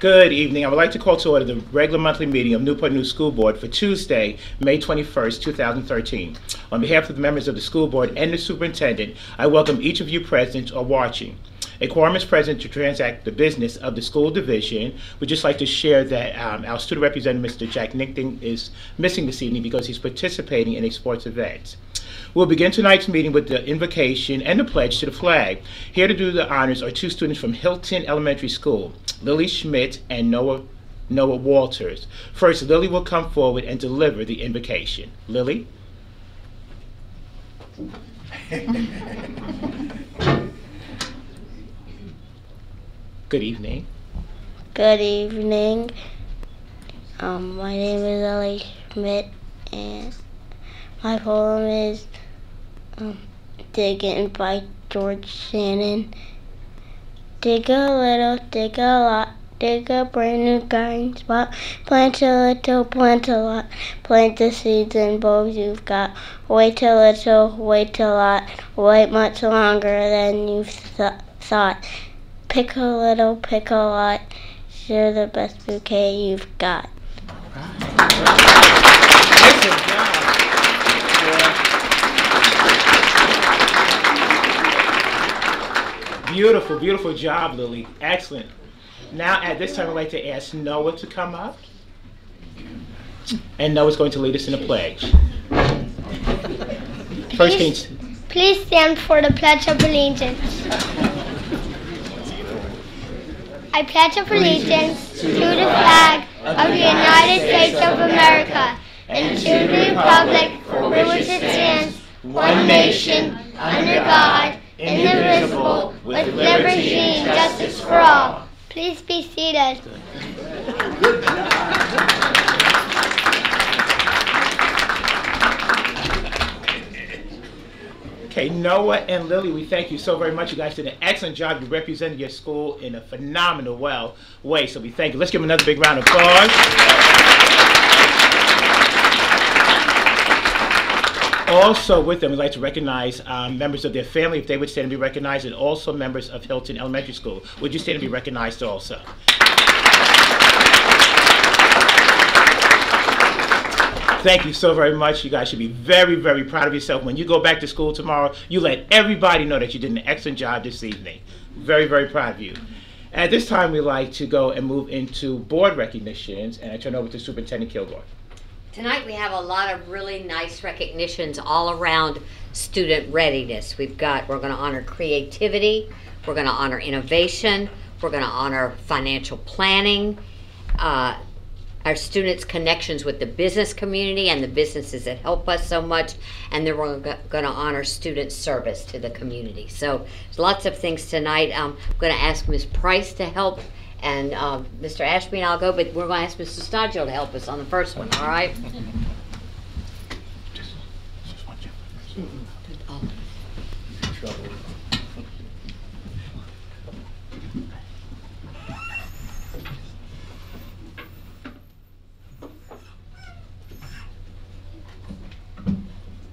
Good evening. I would like to call to order the regular monthly meeting of Newport News School Board for Tuesday, May 21st, 2013. On behalf of the members of the school board and the superintendent, I welcome each of you present or watching. A quorum is present to transact the business of the school division. We'd just like to share that um, our student representative, Mr. Jack Nickton, is missing this evening because he's participating in a sports event. We'll begin tonight's meeting with the invocation and the pledge to the flag. Here to do the honors are two students from Hilton Elementary School, Lily Schmidt and Noah Noah Walters. First, Lily will come forward and deliver the invocation. Lily? Good evening. Good evening. Um, my name is Ellie Schmidt, and my poem is um, Digging by George Shannon. Dig a little, dig a lot, dig a brand new garden spot. Plant a little, plant a lot, plant the seeds and bulbs you've got. Wait a little, wait a lot, wait much longer than you've th- thought. Pick a little, pick a lot, share the best bouquet you've got. Excellent Beautiful, beautiful job, Lily. Excellent. Now, at this time, I'd like to ask Noah to come up. And Noah's going to lead us in a pledge. First, can you, Please stand for the Pledge of Allegiance. I pledge of allegiance to the flag of the United States of America and to the republic for which it stands, one nation, under God, indivisible, with liberty and justice for all. Please be seated. Okay, Noah and Lily, we thank you so very much. You guys did an excellent job. You represented your school in a phenomenal well way. So we thank you. Let's give them another big round of applause. Also with them, we'd like to recognize um, members of their family, if they would stand and be recognized, and also members of Hilton Elementary School. Would you stand and be recognized also? Thank you so very much. You guys should be very, very proud of yourself. When you go back to school tomorrow, you let everybody know that you did an excellent job this evening. Very, very proud of you. At this time, we'd like to go and move into board recognitions, and I turn over to Superintendent Kilgore. Tonight we have a lot of really nice recognitions all around student readiness. We've got, we're going to honor creativity, we're going to honor innovation, we're going to honor financial planning, uh, our students' connections with the business community and the businesses that help us so much, and then we're going to honor student service to the community. So there's lots of things tonight. Um, I'm going to ask Ms. Price to help, and um, Mr. Ashby and I'll go, but we're going to ask Mr. Stodgill to help us on the first one, all right?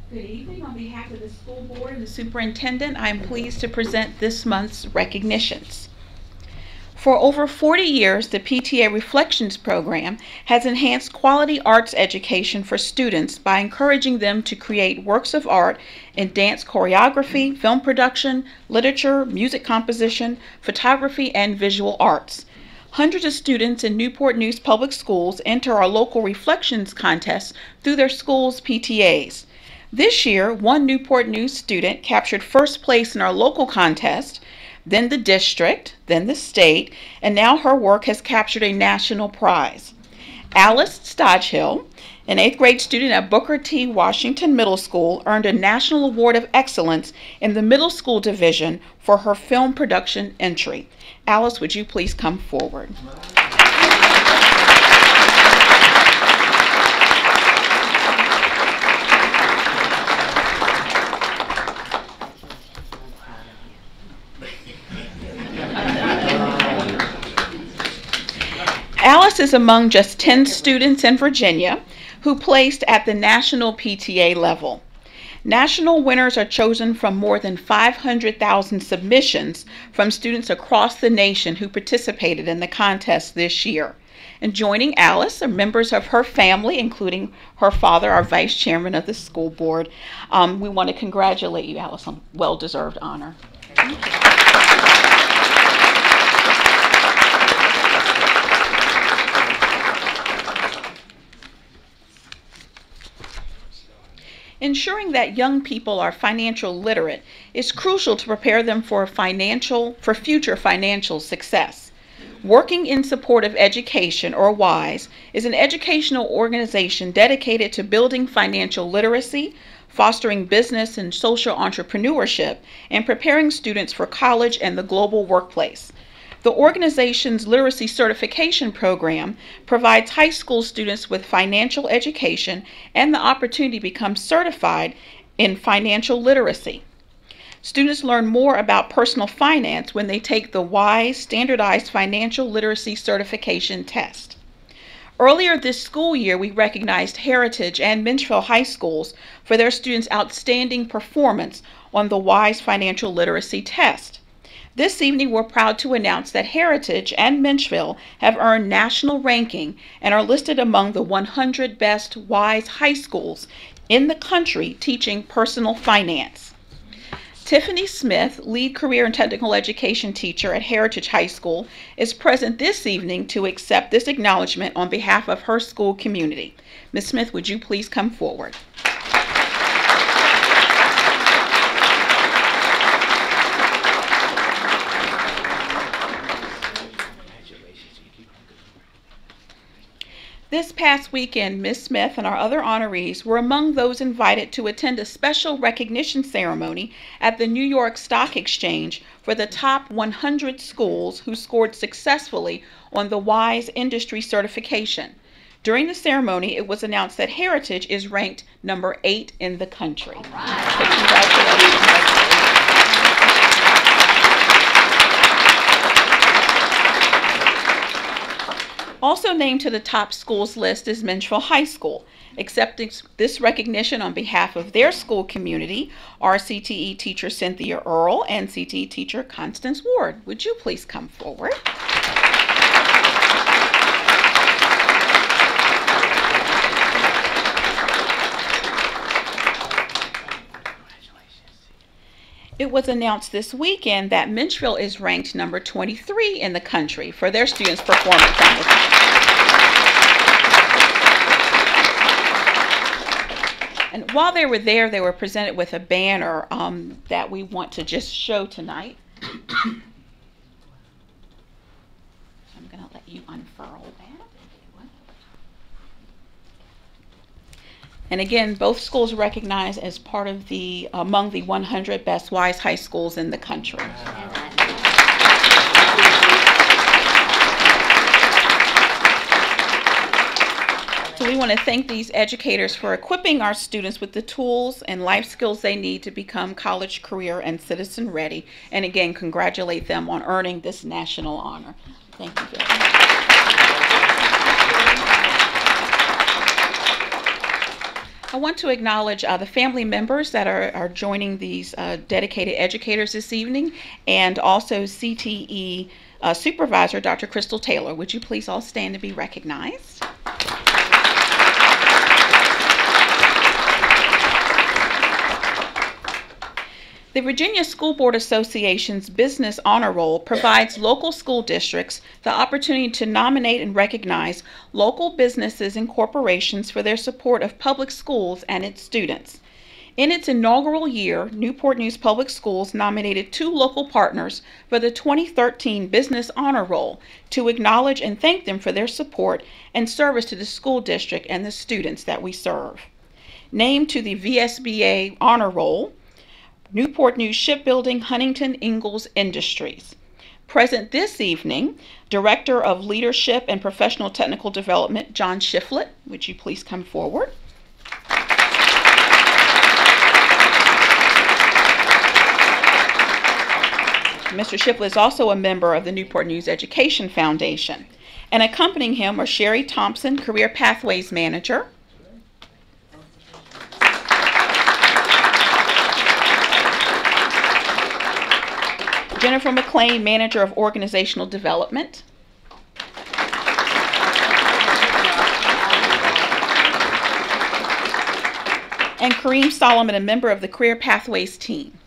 Good evening. On behalf of the school board and the superintendent, I am pleased to present this month's recognitions. For over 40 years, the PTA Reflections program has enhanced quality arts education for students by encouraging them to create works of art in dance choreography, film production, literature, music composition, photography, and visual arts. Hundreds of students in Newport News Public Schools enter our local Reflections contest through their school's PTAs. This year, one Newport News student captured first place in our local contest, then the district, then the state, and now her work has captured a national prize. Alice Stodgill, an eighth grade student at Booker T. Washington Middle School, earned a National Award of Excellence in the middle school division for her film production entry. Alice, would you please come forward? Alice is among just 10 students in Virginia who placed at the national PTA level. National winners are chosen from more than 500,000 submissions from students across the nation who participated in the contest this year. And joining Alice are members of her family, including her father, our vice chairman of the school board. Um, we want to congratulate you, Alice, on well deserved honor. Ensuring that young people are financial literate is crucial to prepare them for financial for future financial success. Working in Support of Education, or WISE, is an educational organization dedicated to building financial literacy, fostering business and social entrepreneurship, and preparing students for college and the global workplace. The organization's literacy certification program provides high school students with financial education and the opportunity to become certified in financial literacy. Students learn more about personal finance when they take the WISE Standardized Financial Literacy Certification Test. Earlier this school year, we recognized Heritage and Menchville High Schools for their students' outstanding performance on the WISE Financial Literacy Test. This evening, we're proud to announce that Heritage and Menchville have earned national ranking and are listed among the 100 best WISE high schools in the country teaching personal finance. Tiffany Smith, lead career and technical education teacher at Heritage High School, is present this evening to accept this acknowledgement on behalf of her school community. Ms. Smith, would you please come forward? This past weekend, Ms. Smith and our other honorees were among those invited to attend a special recognition ceremony at the New York Stock Exchange for the top 100 schools who scored successfully on the WISE industry certification. During the ceremony, it was announced that Heritage is ranked number eight in the country. So congratulations. Also named to the top schools list is Menchville High School. Accepting this recognition on behalf of their school community are CTE teacher Cynthia Earle and CTE teacher Constance Ward. Would you please come forward? It was announced this weekend that Menchville is ranked number 23 in the country for their students' performance on the And while they were there, they were presented with a banner um, that we want to just show tonight. I'm going to let you unfurl that. And again, both schools recognized as part of the among the 100 best WISE high schools in the country. So we want to thank these educators for equipping our students with the tools and life skills they need to become college, career, and citizen ready. And again, congratulate them on earning this national honor. Thank you I want to acknowledge uh, the family members that are, are joining these uh, dedicated educators this evening and also CTE uh, Supervisor Dr. Crystal Taylor. Would you please all stand to be recognized? The Virginia School Board Association's Business Honor Roll provides local school districts the opportunity to nominate and recognize local businesses and corporations for their support of public schools and its students. In its inaugural year, Newport News Public Schools nominated two local partners for the 2013 Business Honor Roll to acknowledge and thank them for their support and service to the school district and the students that we serve. Named to the VSBA Honor Roll Newport News Shipbuilding, Huntington Ingalls Industries. Present this evening, Director of Leadership and Professional Technical Development, John Shiflett. Would you please come forward? Mr. Shiflett is also a member of the Newport News Education Foundation. And accompanying him are Sherry Thompson, Career Pathways Manager, Jennifer McLean, Manager of Organizational Development. And Kareem Solomon, a member of the Career Pathways team.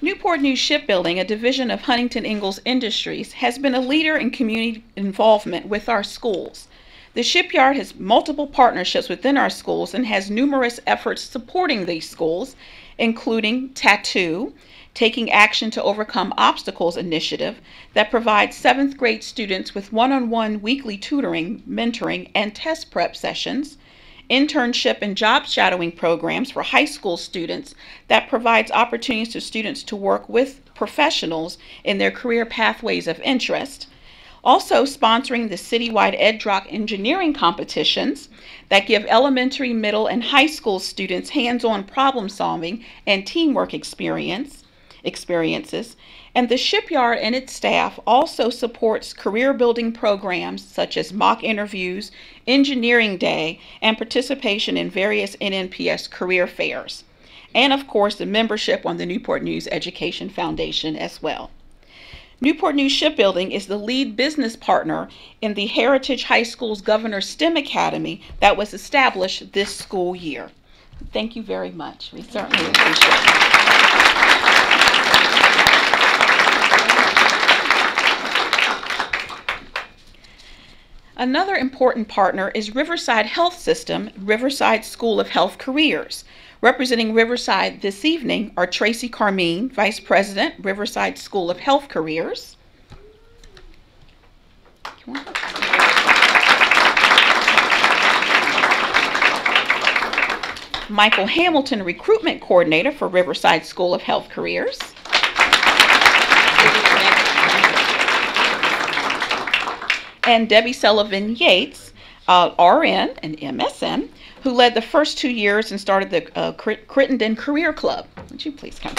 Newport News Shipbuilding, a division of Huntington Ingalls Industries, has been a leader in community involvement with our schools. The shipyard has multiple partnerships within our schools and has numerous efforts supporting these schools, including Tattoo, Taking Action to Overcome Obstacles initiative that provides seventh grade students with one on one weekly tutoring, mentoring, and test prep sessions internship and job shadowing programs for high school students that provides opportunities to students to work with professionals in their career pathways of interest. Also, sponsoring the citywide EdRock engineering competitions that give elementary, middle, and high school students hands on problem solving and teamwork experience, experiences, and the shipyard and its staff also supports career building programs such as mock interviews, engineering day, and participation in various NNPS career fairs. And of course, the membership on the Newport News Education Foundation as well. Newport News Shipbuilding is the lead business partner in the Heritage High School's Governor STEM Academy that was established this school year. Thank you very much. We certainly appreciate it. Another important partner is Riverside Health System, Riverside School of Health Careers. Representing Riverside this evening are Tracy Carmine, Vice President, Riverside School of Health Careers. Michael Hamilton, Recruitment Coordinator for Riverside School of Health Careers. and Debbie Sullivan Yates, uh, RN and MSN, who led the first two years and started the uh, Crittenden Career Club. Would you please come?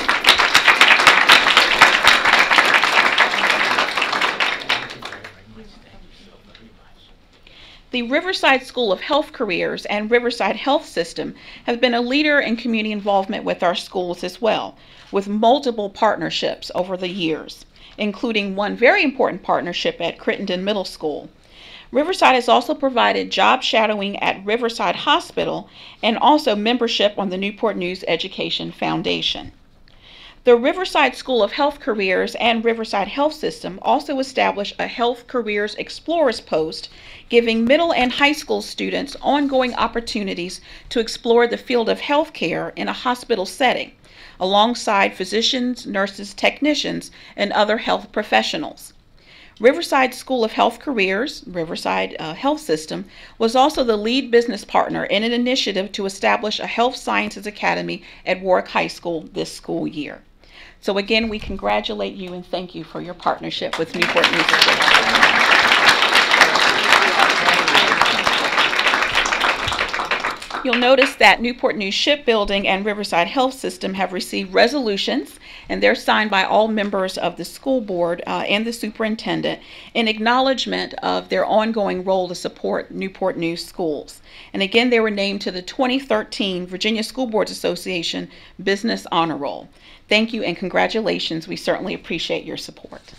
The Riverside School of Health Careers and Riverside Health System have been a leader in community involvement with our schools as well, with multiple partnerships over the years including one very important partnership at Crittenden Middle School. Riverside has also provided job shadowing at Riverside Hospital and also membership on the Newport News Education Foundation. The Riverside School of Health Careers and Riverside Health System also established a Health Careers Explorers post, giving middle and high school students ongoing opportunities to explore the field of healthcare in a hospital setting alongside physicians, nurses, technicians, and other health professionals. Riverside School of Health Careers, Riverside uh, Health System, was also the lead business partner in an initiative to establish a health sciences academy at Warwick High School this school year. So again, we congratulate you and thank you for your partnership with Newport News. You'll notice that Newport News Shipbuilding and Riverside Health System have received resolutions, and they're signed by all members of the school board uh, and the superintendent in acknowledgement of their ongoing role to support Newport News schools. And again, they were named to the 2013 Virginia School Boards Association Business Honor Roll. Thank you and congratulations. We certainly appreciate your support.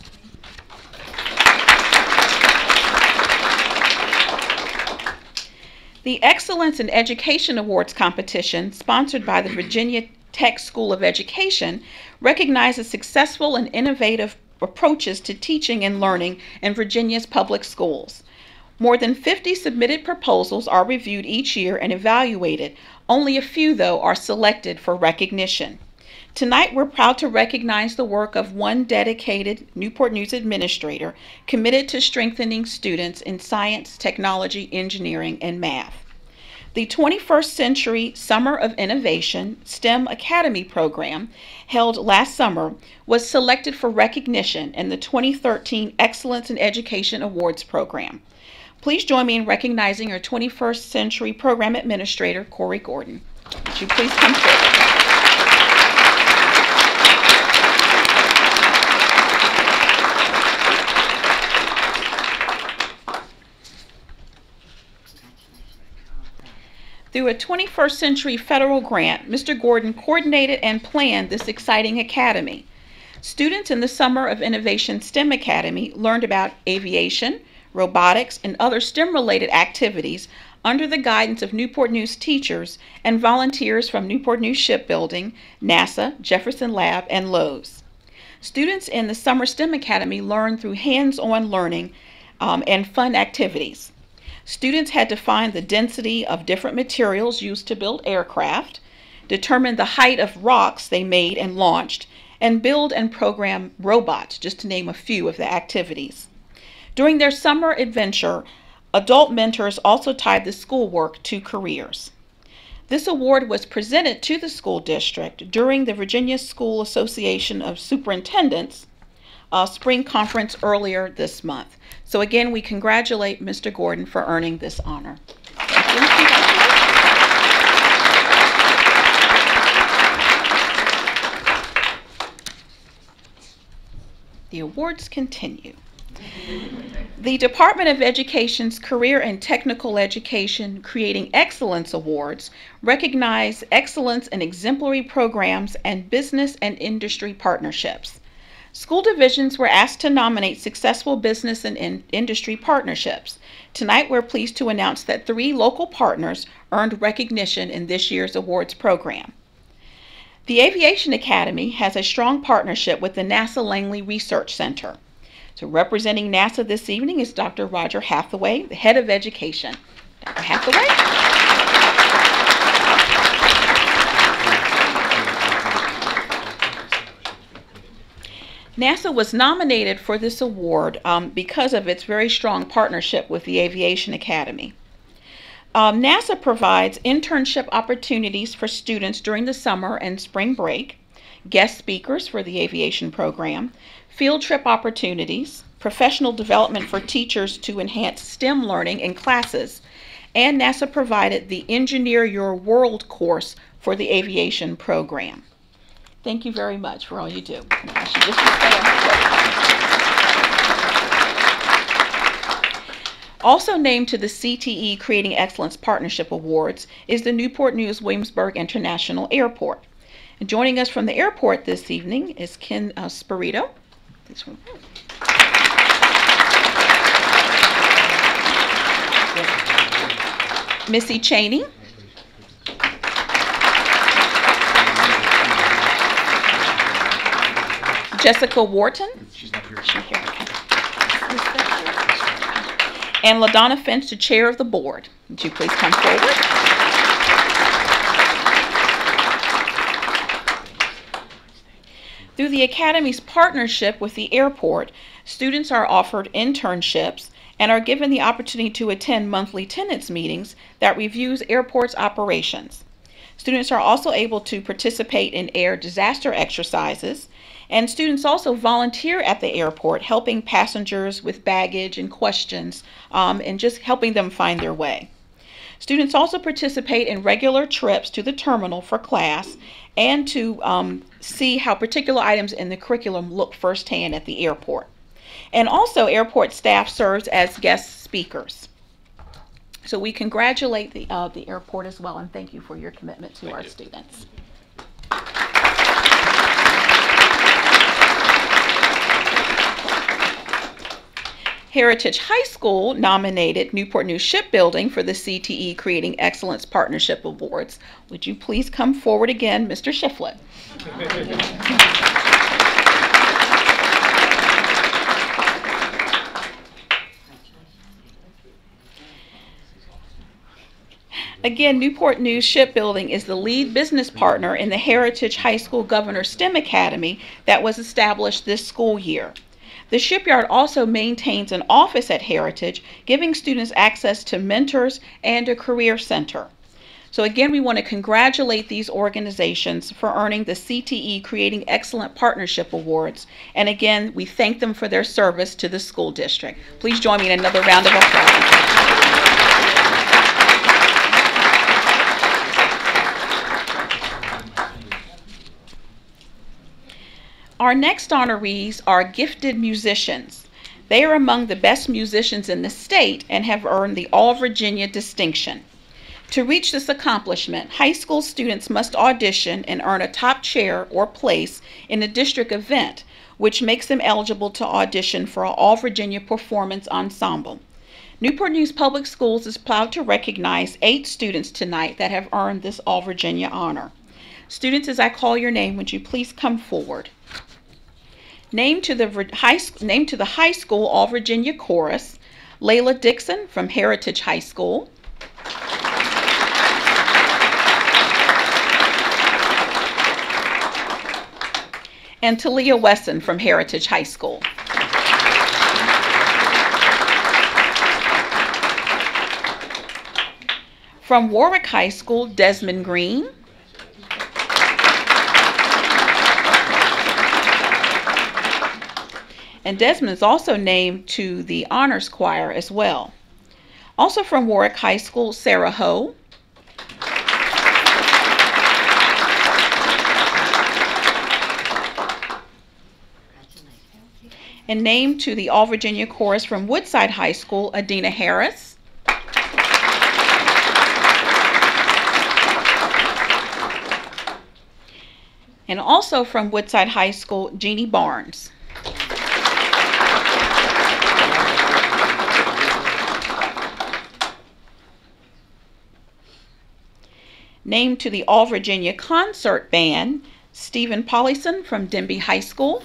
The Excellence in Education Awards competition, sponsored by the Virginia Tech School of Education, recognizes successful and innovative approaches to teaching and learning in Virginia's public schools. More than 50 submitted proposals are reviewed each year and evaluated. Only a few, though, are selected for recognition. Tonight, we're proud to recognize the work of one dedicated Newport News administrator committed to strengthening students in science, technology, engineering, and math. The 21st Century Summer of Innovation STEM Academy program, held last summer, was selected for recognition in the 2013 Excellence in Education Awards program. Please join me in recognizing our 21st Century Program Administrator, Corey Gordon. Would you please come forward? Through a 21st century federal grant, Mr. Gordon coordinated and planned this exciting academy. Students in the Summer of Innovation STEM Academy learned about aviation, robotics, and other STEM related activities under the guidance of Newport News teachers and volunteers from Newport News Shipbuilding, NASA, Jefferson Lab, and Lowe's. Students in the Summer STEM Academy learned through hands on learning um, and fun activities. Students had to find the density of different materials used to build aircraft, determine the height of rocks they made and launched, and build and program robots, just to name a few of the activities. During their summer adventure, adult mentors also tied the schoolwork to careers. This award was presented to the school district during the Virginia School Association of Superintendents uh, spring conference earlier this month. So again, we congratulate Mr. Gordon for earning this honor. The awards continue. The Department of Education's Career and Technical Education Creating Excellence Awards recognize excellence in exemplary programs and business and industry partnerships. School divisions were asked to nominate successful business and in industry partnerships. Tonight, we're pleased to announce that three local partners earned recognition in this year's awards program. The Aviation Academy has a strong partnership with the NASA Langley Research Center. So, representing NASA this evening is Dr. Roger Hathaway, the head of education. Dr. Hathaway? NASA was nominated for this award um, because of its very strong partnership with the Aviation Academy. Um, NASA provides internship opportunities for students during the summer and spring break, guest speakers for the aviation program, field trip opportunities, professional development for teachers to enhance STEM learning in classes, and NASA provided the Engineer Your World course for the aviation program. Thank you very much for all you do. Also named to the CTE Creating Excellence Partnership Awards is the Newport News Williamsburg International Airport. And joining us from the airport this evening is Ken uh, Spirito. This one. Missy Cheney. Jessica Wharton. She's not here. She's here, okay. And LaDonna Finch, the chair of the board. Would you please come forward? Through the Academy's partnership with the airport, students are offered internships and are given the opportunity to attend monthly tenants meetings that reviews airport's operations. Students are also able to participate in air disaster exercises, and students also volunteer at the airport helping passengers with baggage and questions um, and just helping them find their way. Students also participate in regular trips to the terminal for class and to um, see how particular items in the curriculum look firsthand at the airport. And also, airport staff serves as guest speakers. So we congratulate the, uh, the airport as well and thank you for your commitment to our students. Heritage High School nominated Newport News Shipbuilding for the CTE Creating Excellence Partnership Awards. Would you please come forward again, Mr. Shiflett? Again, Newport News Shipbuilding is the lead business partner in the Heritage High School Governor STEM Academy that was established this school year. The shipyard also maintains an office at Heritage, giving students access to mentors and a career center. So, again, we want to congratulate these organizations for earning the CTE Creating Excellent Partnership Awards. And again, we thank them for their service to the school district. Please join me in another round of applause. Our next honorees are gifted musicians. They are among the best musicians in the state and have earned the All Virginia distinction. To reach this accomplishment, high school students must audition and earn a top chair or place in a district event, which makes them eligible to audition for an All Virginia Performance Ensemble. Newport News Public Schools is proud to recognize eight students tonight that have earned this All Virginia honor. Students, as I call your name, would you please come forward? Name to the high, s- name to the high school All Virginia Chorus, Layla Dixon from Heritage High School. And Talia Wesson from Heritage High School. From Warwick High School, Desmond Green. And Desmond is also named to the honors choir as well. Also from Warwick High School, Sarah Ho. And named to the All Virginia Chorus from Woodside High School, Adina Harris. And also from Woodside High School, Jeannie Barnes. Named to the All Virginia Concert Band, Stephen Pollison from Denby High School.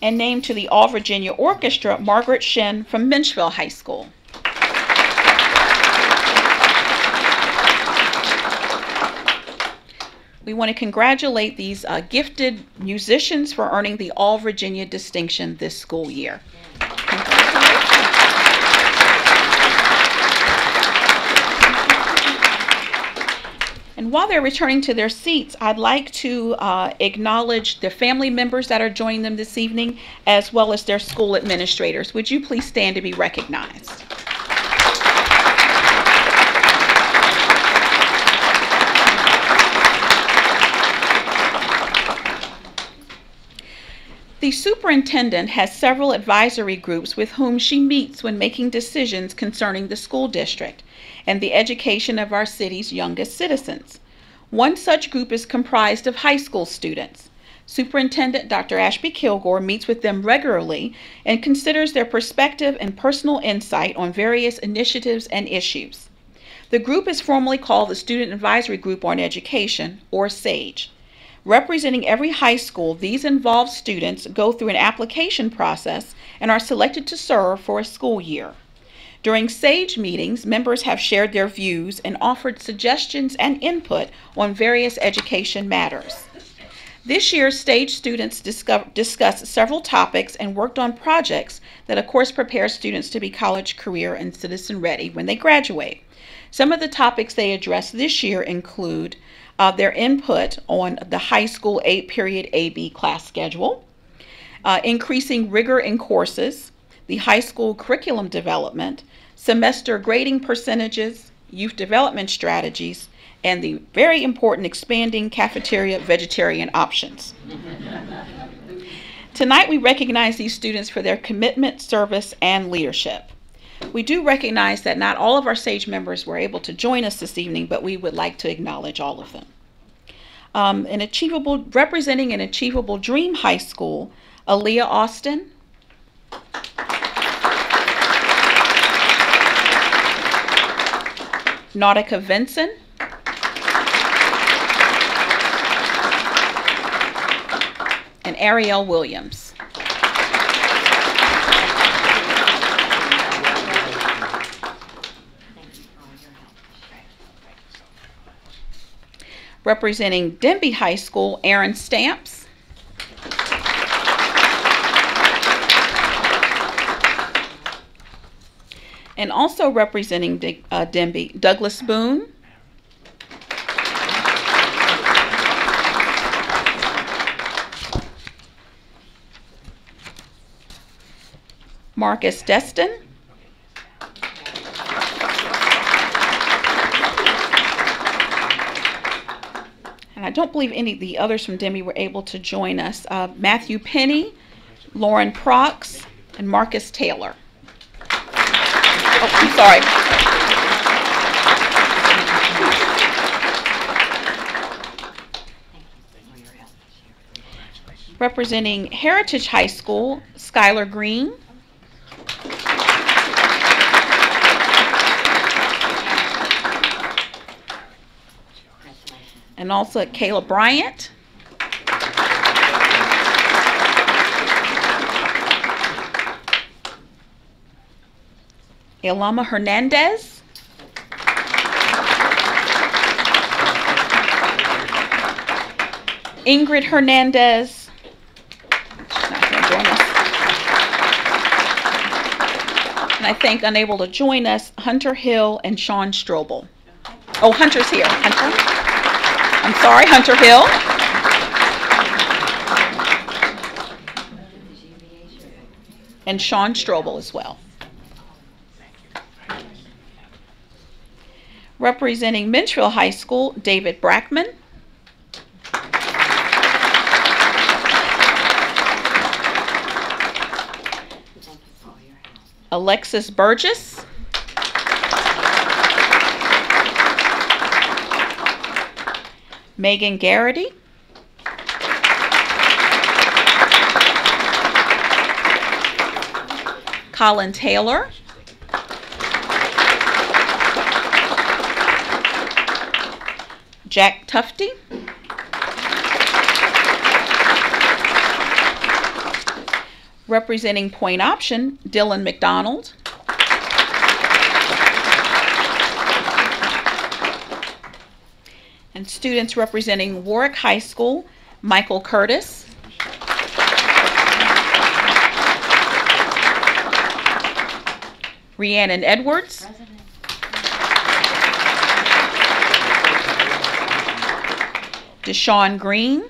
And named to the All Virginia Orchestra, Margaret Shin from Menchville High School. We want to congratulate these uh, gifted musicians for earning the All Virginia distinction this school year. While they're returning to their seats, I'd like to uh, acknowledge the family members that are joining them this evening, as well as their school administrators. Would you please stand to be recognized? The superintendent has several advisory groups with whom she meets when making decisions concerning the school district and the education of our city's youngest citizens. One such group is comprised of high school students. Superintendent Dr. Ashby Kilgore meets with them regularly and considers their perspective and personal insight on various initiatives and issues. The group is formally called the Student Advisory Group on Education, or SAGE. Representing every high school, these involved students go through an application process and are selected to serve for a school year. During SAGE meetings, members have shared their views and offered suggestions and input on various education matters. This year, SAGE students discussed several topics and worked on projects that, of course, prepare students to be college, career, and citizen ready when they graduate. Some of the topics they addressed this year include uh, their input on the high school eight period AB class schedule, uh, increasing rigor in courses, the high school curriculum development, semester grading percentages, youth development strategies, and the very important expanding cafeteria vegetarian options. Tonight, we recognize these students for their commitment, service, and leadership. We do recognize that not all of our SAGE members were able to join us this evening, but we would like to acknowledge all of them. Um, an achievable, representing an achievable dream high school, Aaliyah Austin. Nautica Vinson. And Ariel Williams. Representing Denby High School, Aaron Stamps. And also representing Dig- uh, Denby, Douglas Boone. Marcus Destin. And I don't believe any of the others from Denby were able to join us. Uh, Matthew Penny Lauren Prox, and Marcus Taylor. I'm sorry. Representing Heritage High School, Skylar Green. And also Kayla Bryant. Ilama Hernandez. Ingrid Hernandez. And I think unable to join us, Hunter Hill and Sean Strobel. Oh, Hunter's here. Hunter? I'm sorry, Hunter Hill. And Sean Strobel as well. Representing Menchville High School, David Brackman. Alexis Burgess. Megan Garrity. Colin Taylor. Jack Tufty. Representing Point Option, Dylan McDonald. And students representing Warwick High School, Michael Curtis. Rhiannon Edwards. Deshaun Green.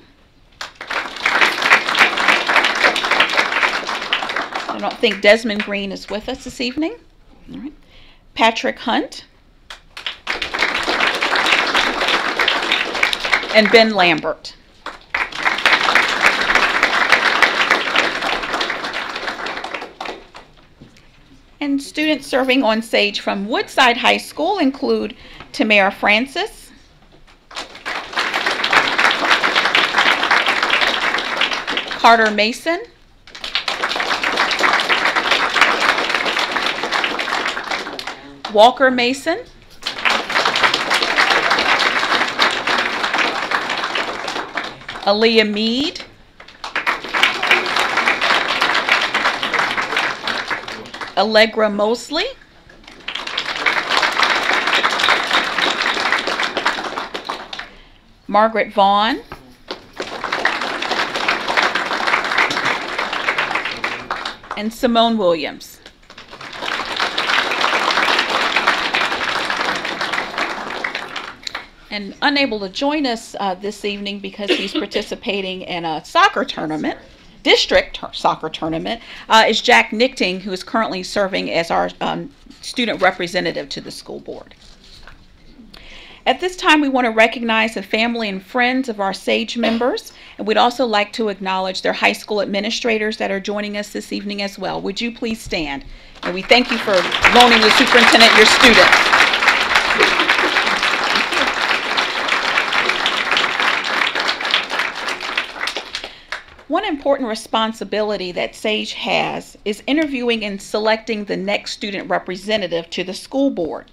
I don't think Desmond Green is with us this evening. All right. Patrick Hunt. And Ben Lambert. And students serving on stage from Woodside High School include Tamara Francis, Carter Mason, Walker Mason, Aaliyah Mead, Allegra Mosley, Margaret Vaughn, and Simone Williams. And unable to join us uh, this evening because he's participating in a soccer tournament, district soccer tournament, uh, is Jack Nichting, who is currently serving as our um, student representative to the school board. At this time, we want to recognize the family and friends of our SAGE members, and we'd also like to acknowledge their high school administrators that are joining us this evening as well. Would you please stand? And we thank you for loaning the superintendent your students. One important responsibility that SAGE has is interviewing and selecting the next student representative to the school board.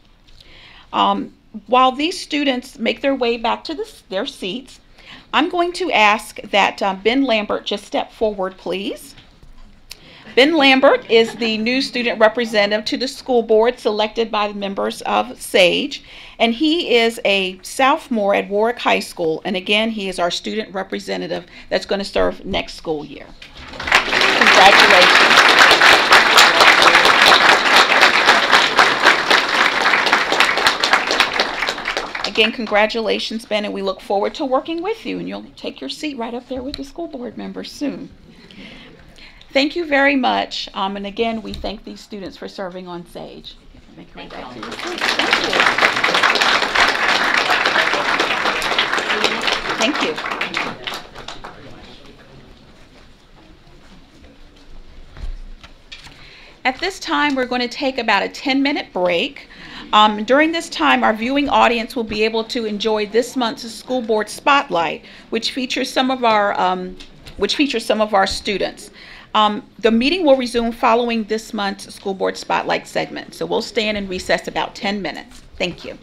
Um, while these students make their way back to the, their seats, I'm going to ask that uh, Ben Lambert just step forward, please. Ben Lambert is the new student representative to the school board selected by the members of SAGE, and he is a sophomore at Warwick High School. And again, he is our student representative that's going to serve next school year. Congratulations. Again, congratulations, Ben, and we look forward to working with you. And you'll take your seat right up there with the school board members soon. Thank you very much. Um, and again, we thank these students for serving on SAGE. Make your way back to your seats. Thank you. Thank you. At this time, we're going to take about a 10 minute break. Um, during this time, our viewing audience will be able to enjoy this month's school board spotlight, which features some of our um, which features some of our students. Um, the meeting will resume following this month's school board spotlight segment. So we'll stand and recess about 10 minutes. Thank you.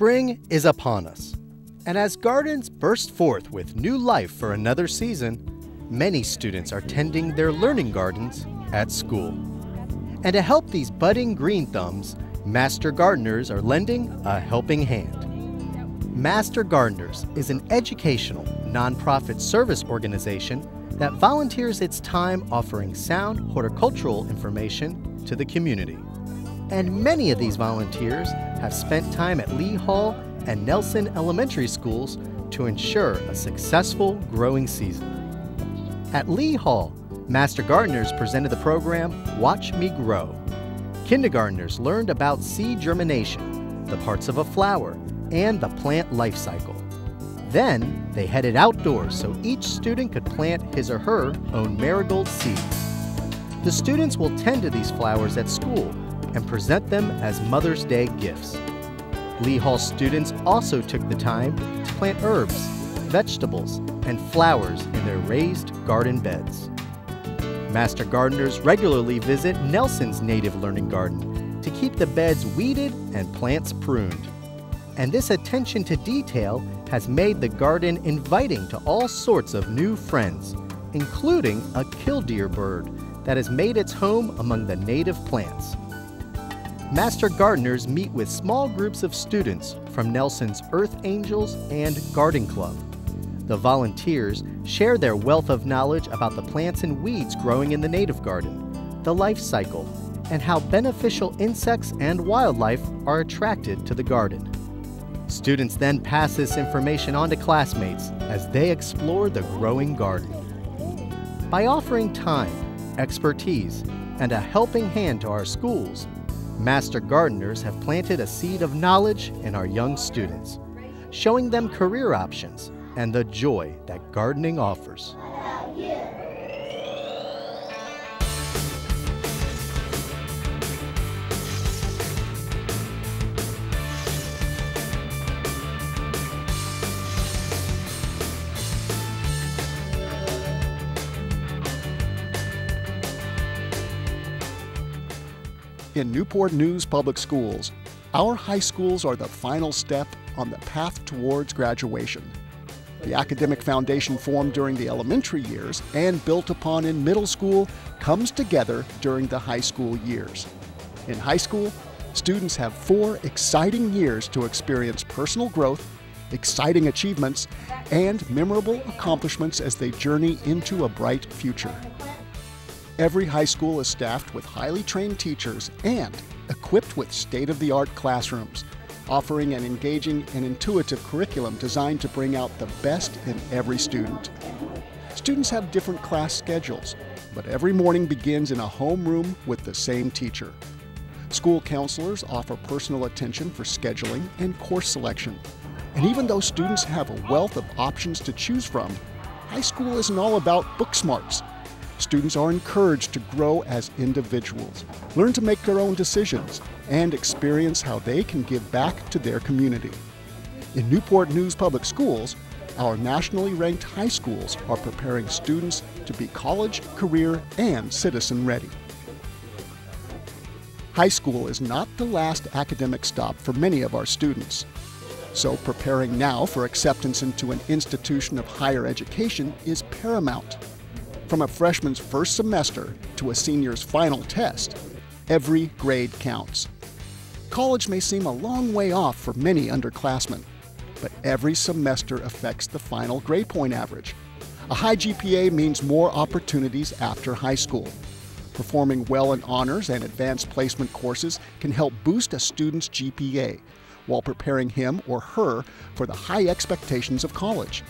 Spring is upon us, and as gardens burst forth with new life for another season, many students are tending their learning gardens at school. And to help these budding green thumbs, Master Gardeners are lending a helping hand. Master Gardeners is an educational, nonprofit service organization that volunteers its time offering sound horticultural information to the community. And many of these volunteers have spent time at Lee Hall and Nelson Elementary Schools to ensure a successful growing season. At Lee Hall, Master Gardeners presented the program Watch Me Grow. Kindergarteners learned about seed germination, the parts of a flower, and the plant life cycle. Then they headed outdoors so each student could plant his or her own marigold seeds. The students will tend to these flowers at school and present them as Mother's Day gifts. Lee Hall students also took the time to plant herbs, vegetables, and flowers in their raised garden beds. Master gardeners regularly visit Nelson's native learning garden to keep the beds weeded and plants pruned. And this attention to detail has made the garden inviting to all sorts of new friends, including a killdeer bird that has made its home among the native plants. Master gardeners meet with small groups of students from Nelson's Earth Angels and Garden Club. The volunteers share their wealth of knowledge about the plants and weeds growing in the native garden, the life cycle, and how beneficial insects and wildlife are attracted to the garden. Students then pass this information on to classmates as they explore the growing garden. By offering time, expertise, and a helping hand to our schools, Master gardeners have planted a seed of knowledge in our young students, showing them career options and the joy that gardening offers. In Newport News Public Schools, our high schools are the final step on the path towards graduation. The academic foundation formed during the elementary years and built upon in middle school comes together during the high school years. In high school, students have four exciting years to experience personal growth, exciting achievements, and memorable accomplishments as they journey into a bright future. Every high school is staffed with highly trained teachers and equipped with state of the art classrooms, offering an engaging and intuitive curriculum designed to bring out the best in every student. Students have different class schedules, but every morning begins in a homeroom with the same teacher. School counselors offer personal attention for scheduling and course selection. And even though students have a wealth of options to choose from, high school isn't all about book smarts. Students are encouraged to grow as individuals, learn to make their own decisions, and experience how they can give back to their community. In Newport News Public Schools, our nationally ranked high schools are preparing students to be college, career, and citizen ready. High school is not the last academic stop for many of our students. So, preparing now for acceptance into an institution of higher education is paramount. From a freshman's first semester to a senior's final test, every grade counts. College may seem a long way off for many underclassmen, but every semester affects the final grade point average. A high GPA means more opportunities after high school. Performing well in honors and advanced placement courses can help boost a student's GPA while preparing him or her for the high expectations of college.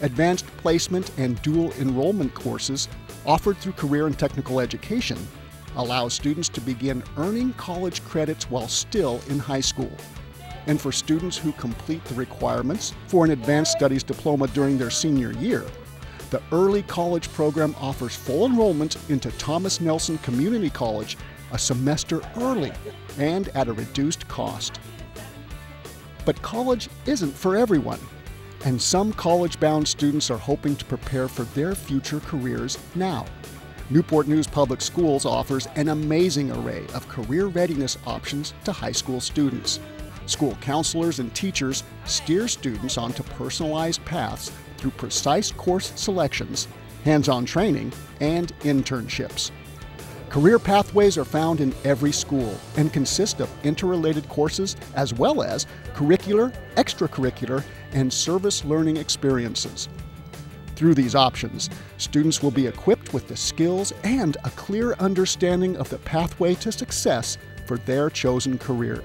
Advanced placement and dual enrollment courses offered through career and technical education allow students to begin earning college credits while still in high school. And for students who complete the requirements for an advanced studies diploma during their senior year, the Early College program offers full enrollment into Thomas Nelson Community College a semester early and at a reduced cost. But college isn't for everyone, and some college bound students are hoping to prepare for their future careers now. Newport News Public Schools offers an amazing array of career readiness options to high school students. School counselors and teachers steer students onto personalized paths through precise course selections, hands on training, and internships. Career pathways are found in every school and consist of interrelated courses as well as curricular, extracurricular, and service learning experiences. Through these options, students will be equipped with the skills and a clear understanding of the pathway to success for their chosen career.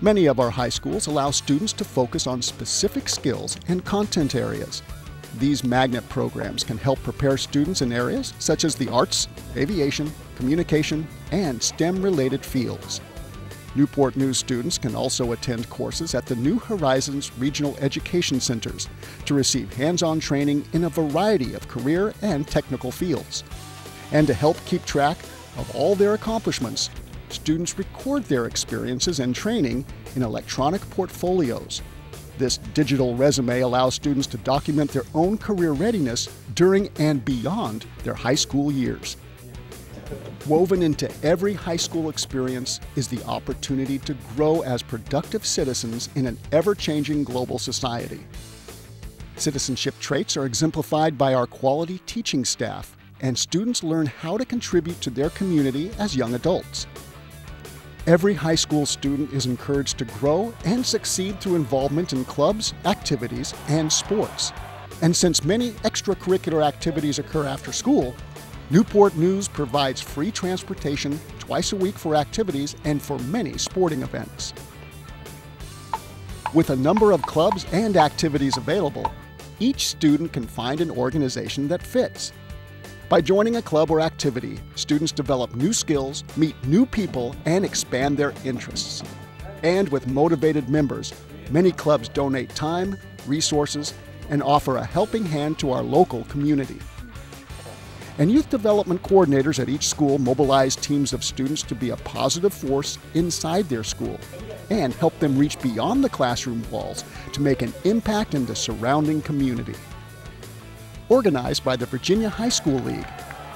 Many of our high schools allow students to focus on specific skills and content areas. These magnet programs can help prepare students in areas such as the arts, aviation, communication, and STEM related fields. Newport News students can also attend courses at the New Horizons Regional Education Centers to receive hands on training in a variety of career and technical fields. And to help keep track of all their accomplishments, students record their experiences and training in electronic portfolios. This digital resume allows students to document their own career readiness during and beyond their high school years. Woven into every high school experience is the opportunity to grow as productive citizens in an ever changing global society. Citizenship traits are exemplified by our quality teaching staff, and students learn how to contribute to their community as young adults. Every high school student is encouraged to grow and succeed through involvement in clubs, activities, and sports. And since many extracurricular activities occur after school, Newport News provides free transportation twice a week for activities and for many sporting events. With a number of clubs and activities available, each student can find an organization that fits. By joining a club or activity, students develop new skills, meet new people, and expand their interests. And with motivated members, many clubs donate time, resources, and offer a helping hand to our local community. And youth development coordinators at each school mobilize teams of students to be a positive force inside their school and help them reach beyond the classroom walls to make an impact in the surrounding community. Organized by the Virginia High School League,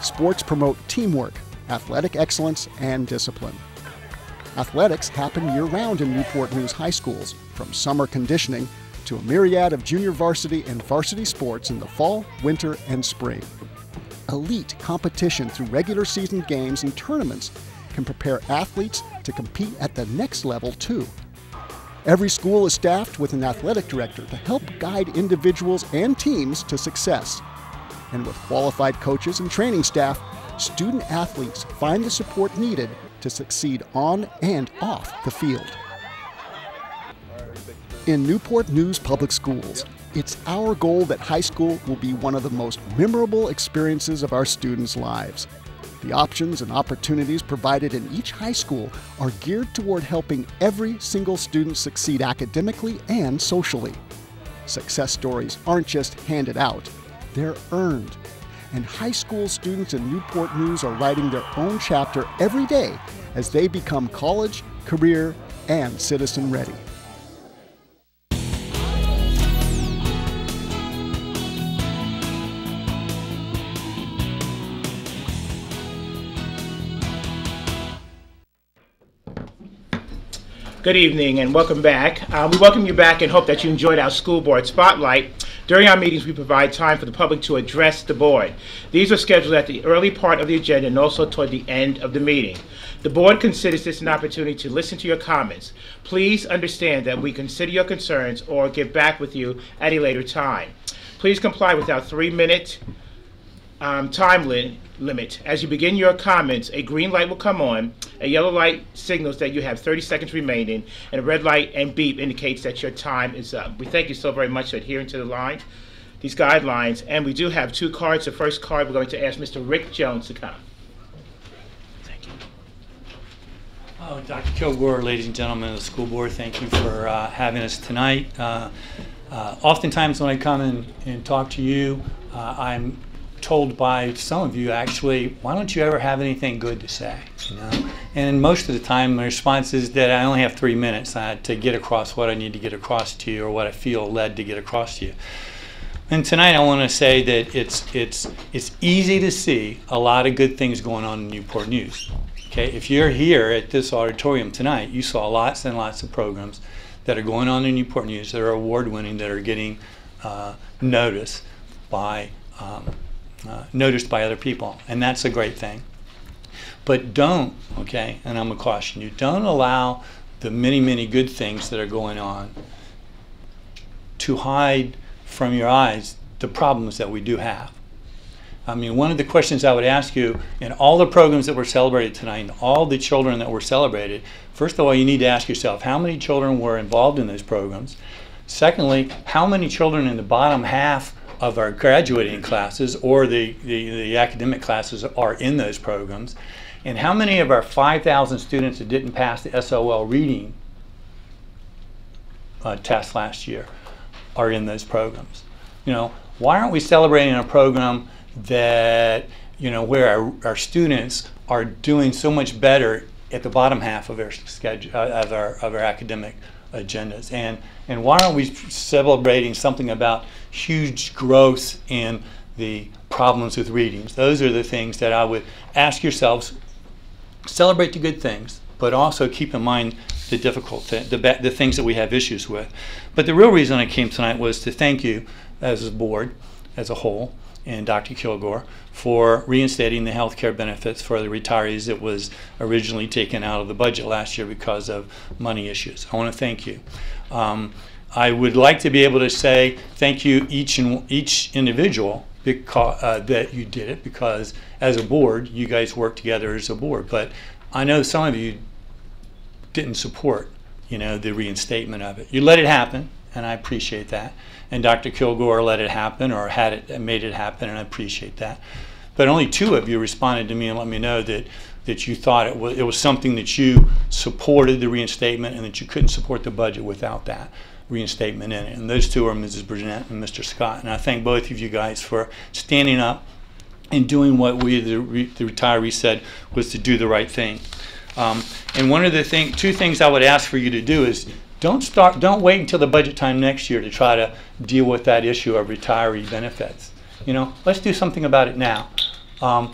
sports promote teamwork, athletic excellence, and discipline. Athletics happen year round in Newport News high schools, from summer conditioning to a myriad of junior varsity and varsity sports in the fall, winter, and spring elite competition through regular season games and tournaments can prepare athletes to compete at the next level, too. Every school is staffed with an athletic director to help guide individuals and teams to success. And with qualified coaches and training staff, student athletes find the support needed to succeed on and off the field. In Newport News Public Schools, it's our goal that high school will be one of the most memorable experiences of our students' lives. The options and opportunities provided in each high school are geared toward helping every single student succeed academically and socially. Success stories aren't just handed out, they're earned. And high school students in Newport News are writing their own chapter every day as they become college, career, and citizen ready. Good evening and welcome back. Um, we welcome you back and hope that you enjoyed our school board spotlight. During our meetings, we provide time for the public to address the board. These are scheduled at the early part of the agenda and also toward the end of the meeting. The board considers this an opportunity to listen to your comments. Please understand that we consider your concerns or get back with you at a later time. Please comply with our three-minute um, time li- limit. As you begin your comments, a green light will come on, a yellow light signals that you have 30 seconds remaining, and a red light and beep indicates that your time is up. We thank you so very much for adhering to the line, these guidelines, and we do have two cards. The first card, we're going to ask Mr. Rick Jones to come. Thank you. Oh, Dr. Kilgore, ladies and gentlemen of the school board, thank you for uh, having us tonight. Uh, uh, Oftentimes when I come in and talk to you, uh, I'm told by some of you actually, why don't you ever have anything good to say? You know? And most of the time, my response is that I only have three minutes uh, to get across what I need to get across to you or what I feel led to get across to you. And tonight, I want to say that it's it's it's easy to see a lot of good things going on in Newport News. Okay, if you're here at this auditorium tonight, you saw lots and lots of programs that are going on in Newport News that are award-winning, that are getting uh, notice by um, uh, noticed by other people, and that's a great thing. But don't, okay, and I'm gonna caution you, don't allow the many, many good things that are going on to hide from your eyes the problems that we do have. I mean, one of the questions I would ask you in all the programs that were celebrated tonight, and all the children that were celebrated, first of all, you need to ask yourself how many children were involved in those programs? Secondly, how many children in the bottom half of our graduating classes or the, the, the academic classes are in those programs? And how many of our 5,000 students that didn't pass the SOL reading uh, test last year are in those programs? You know, why aren't we celebrating a program that, you know, where our, our students are doing so much better at the bottom half of our schedule, uh, of our, of our academic agendas? And, and why aren't we celebrating something about huge growth in the problems with readings? Those are the things that I would ask yourselves, celebrate the good things, but also keep in mind the difficult th- the, the things that we have issues with. But the real reason I came tonight was to thank you as a board, as a whole, and Dr. Kilgore for reinstating the health care benefits for the retirees that was originally taken out of the budget last year because of money issues. I want to thank you. Um, I would like to be able to say thank you each and each individual because uh, that you did it because as a board you guys work together as a board. But I know some of you didn't support you know the reinstatement of it. You let it happen, and I appreciate that. And Dr. Kilgore let it happen or had it made it happen, and I appreciate that. But only two of you responded to me and let me know that that you thought it was it was something that you supported the reinstatement and that you couldn't support the budget without that reinstatement in it. And those two are Mrs. Burnett and Mr. Scott. And I thank both of you guys for standing up and doing what we, the, re- the retirees, said was to do the right thing. Um, and one of the thing, two things I would ask for you to do is don't start, don't wait until the budget time next year to try to deal with that issue of retiree benefits. You know, let's do something about it now. Um,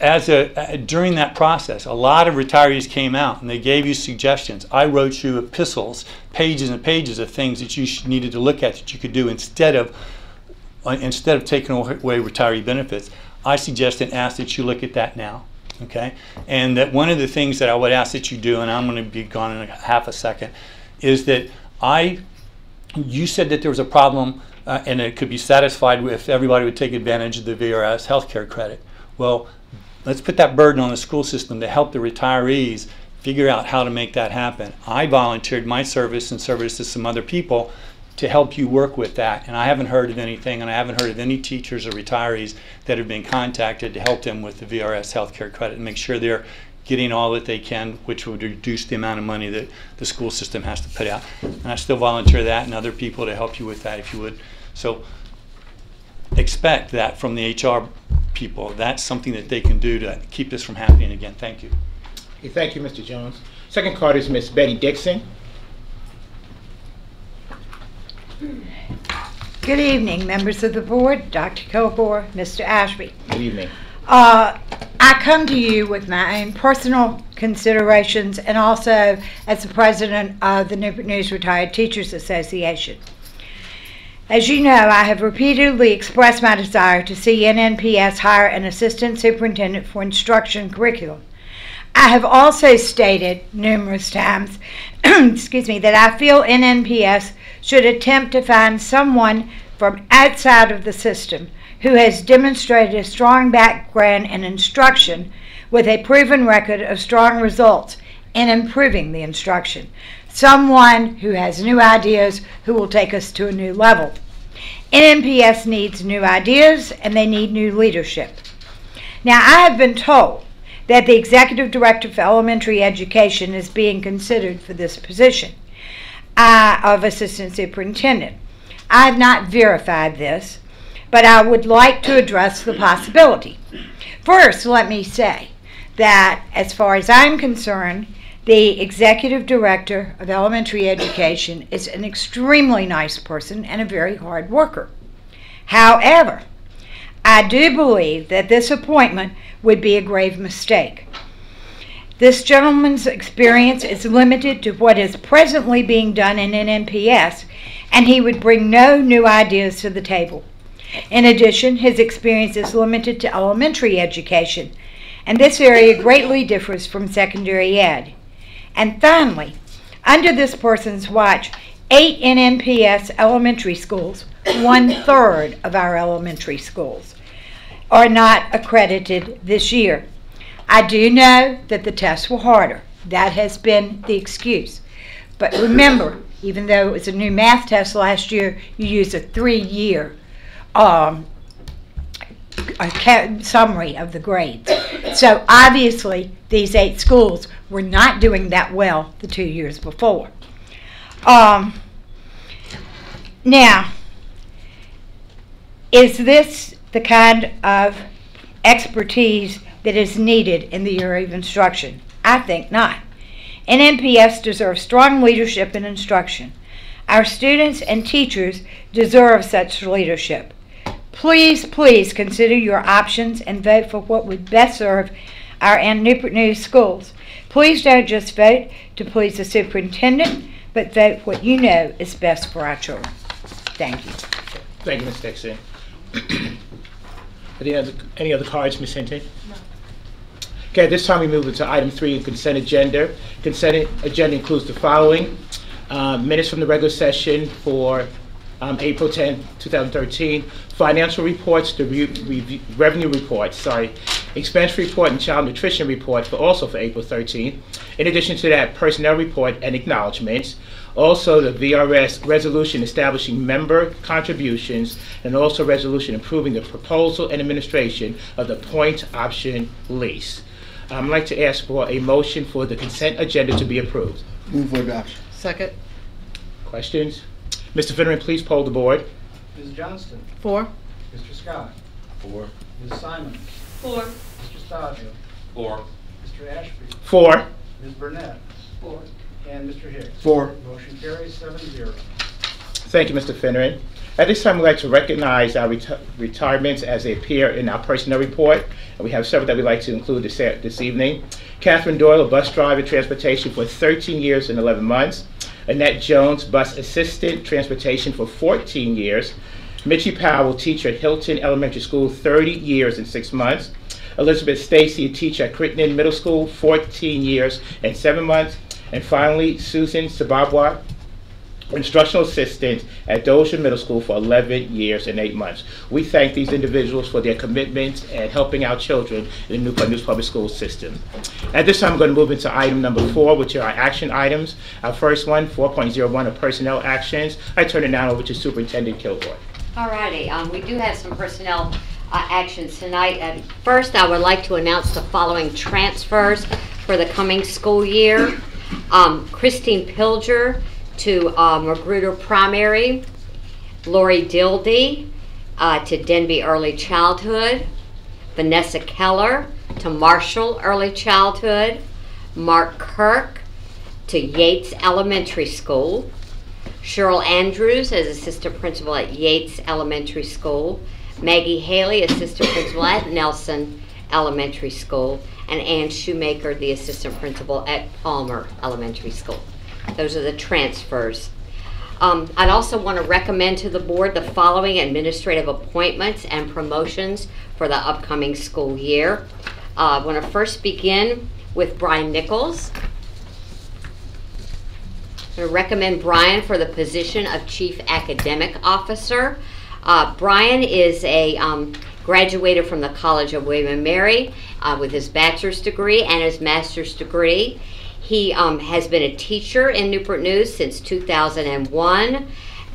as a, during that process, a lot of retirees came out and they gave you suggestions. I wrote you epistles, pages and pages of things that you sh- needed to look at that you could do instead of uh, instead of taking away retiree benefits. I suggest and ask that you look at that now. Okay, and that one of the things that I would ask that you do, and I'm going to be gone in a half a second, is that I, you said that there was a problem uh, and it could be satisfied if everybody would take advantage of the VRS healthcare credit. Well, let's put that burden on the school system to help the retirees figure out how to make that happen. I volunteered my service and service to some other people to help you work with that. And I haven't heard of anything, and I haven't heard of any teachers or retirees that have been contacted to help them with the VRS healthcare credit and make sure they're getting all that they can, which would reduce the amount of money that the school system has to put out. And I still volunteer that and other people to help you with that if you would. So expect that from the HR people. That's something that they can do to keep this from happening again. Thank you. Okay, thank you, Mr. Jones. Second card is Miss Betty Dixon. Good evening, members of the board, Dr. Kilgore, Mr. Ashby. Good evening. Uh, I come to you with my own personal considerations and also as the president of the Newport News Retired Teachers Association. As you know, I have repeatedly expressed my desire to see NNPS hire an assistant superintendent for instruction curriculum. I have also stated numerous times, excuse me, that I feel NNPS should attempt to find someone from outside of the system who has demonstrated a strong background in instruction with a proven record of strong results in improving the instruction. Someone who has new ideas who will take us to a new level. NNPS needs new ideas and they need new leadership. Now, I have been told that the Executive Director for Elementary Education is being considered for this position uh, of Assistant Superintendent. I have not verified this, but I would like to address the possibility. First, let me say that as far as I'm concerned, the executive director of elementary education is an extremely nice person and a very hard worker. However, I do believe that this appointment would be a grave mistake. This gentleman's experience is limited to what is presently being done in NNPS, and he would bring no new ideas to the table. In addition, his experience is limited to elementary education, and this area greatly differs from secondary ed. And finally, under this person's watch, eight NNPS elementary schools, one third of our elementary schools, are not accredited this year. I do know that the tests were harder. That has been the excuse. But remember, even though it was a new math test last year, you use a three year um, a summary of the grades. So obviously, these eight schools were not doing that well the two years before. Um, now, is this the kind of expertise that is needed in the area of instruction? I think not. NNPS deserves strong leadership in instruction. Our students and teachers deserve such leadership. Please, please consider your options and vote for what would best serve our Newport News schools. Please don't just vote to please the superintendent, but vote what you know is best for our children. Thank you. Thank you, Ms. Dixon. Any other, any other cards, Ms. Hinton? No. Okay, this time we move into item three, consent agenda. Consent agenda includes the following. uh, Minutes from the regular session for um, April 10, 2013. Financial reports, the re- review- revenue report, sorry, expense report and child nutrition report for also for April 13. In addition to that, personnel report and acknowledgements. Also, the VRS resolution establishing member contributions and also resolution approving the proposal and administration of the point option lease. I'd like to ask for a motion for the consent agenda to be approved. Move for adoption. Second. Questions? Mr. Finneran, please poll the board. Ms. Johnston, Four. Mr. Scott, Four. Ms. Simon, Four. Mr. Stodger, Four. Mr. Ashby, Four. Ms. Burnett, Four. and Mr. Hicks. Four. Motion carries seven zero. Thank you, Mr. Finneran. At this time, we'd like to recognize our reti- retirements as they appear in our personnel report. And we have several that we'd like to include this, this evening. Catherine Doyle, a bus driver, transportation for 13 years and 11 months. Annette Jones, bus assistant, transportation for 14 years. Mitchie Powell, teacher at Hilton Elementary School, 30 years and 6 months. Elizabeth Stacy, a teacher at Crittenden Middle School, 14 years and 7 months. And finally, Susan Sababwa, instructional assistant at Dozier Middle School for 11 years and 8 months. We thank these individuals for their commitment and helping our children in the Newport News Public School system. At this time, I'm going to move into item number four, which are our action items. Our first one, 4.01 of personnel actions. I turn it now over to Superintendent Kilgore. Alrighty, um, we do have some personnel uh, actions tonight. First, I would like to announce the following transfers for the coming school year. Um, Christine Pilger to uh, Magruder Primary, Lori Dildy uh, to Denbigh Early Childhood, Vanessa Keller to Marshall Early Childhood, Mark Kirk to Yates Elementary School, Cheryl Andrews as assistant principal at Yates Elementary School, Maggie Haley, assistant principal at Nelson Elementary School, and Ann Shoemaker, the assistant principal at Palmer Elementary School. Those are the transfers. Um, I'd also want to recommend to the board the following administrative appointments and promotions for the upcoming school year. Uh, I want to first begin with Brian Nichols. I recommend Brian for the position of Chief Academic Officer. Uh, Brian is a um, graduated from the College of William and Mary uh, with his bachelor's degree and his master's degree. He um, has been a teacher in Newport News since 2001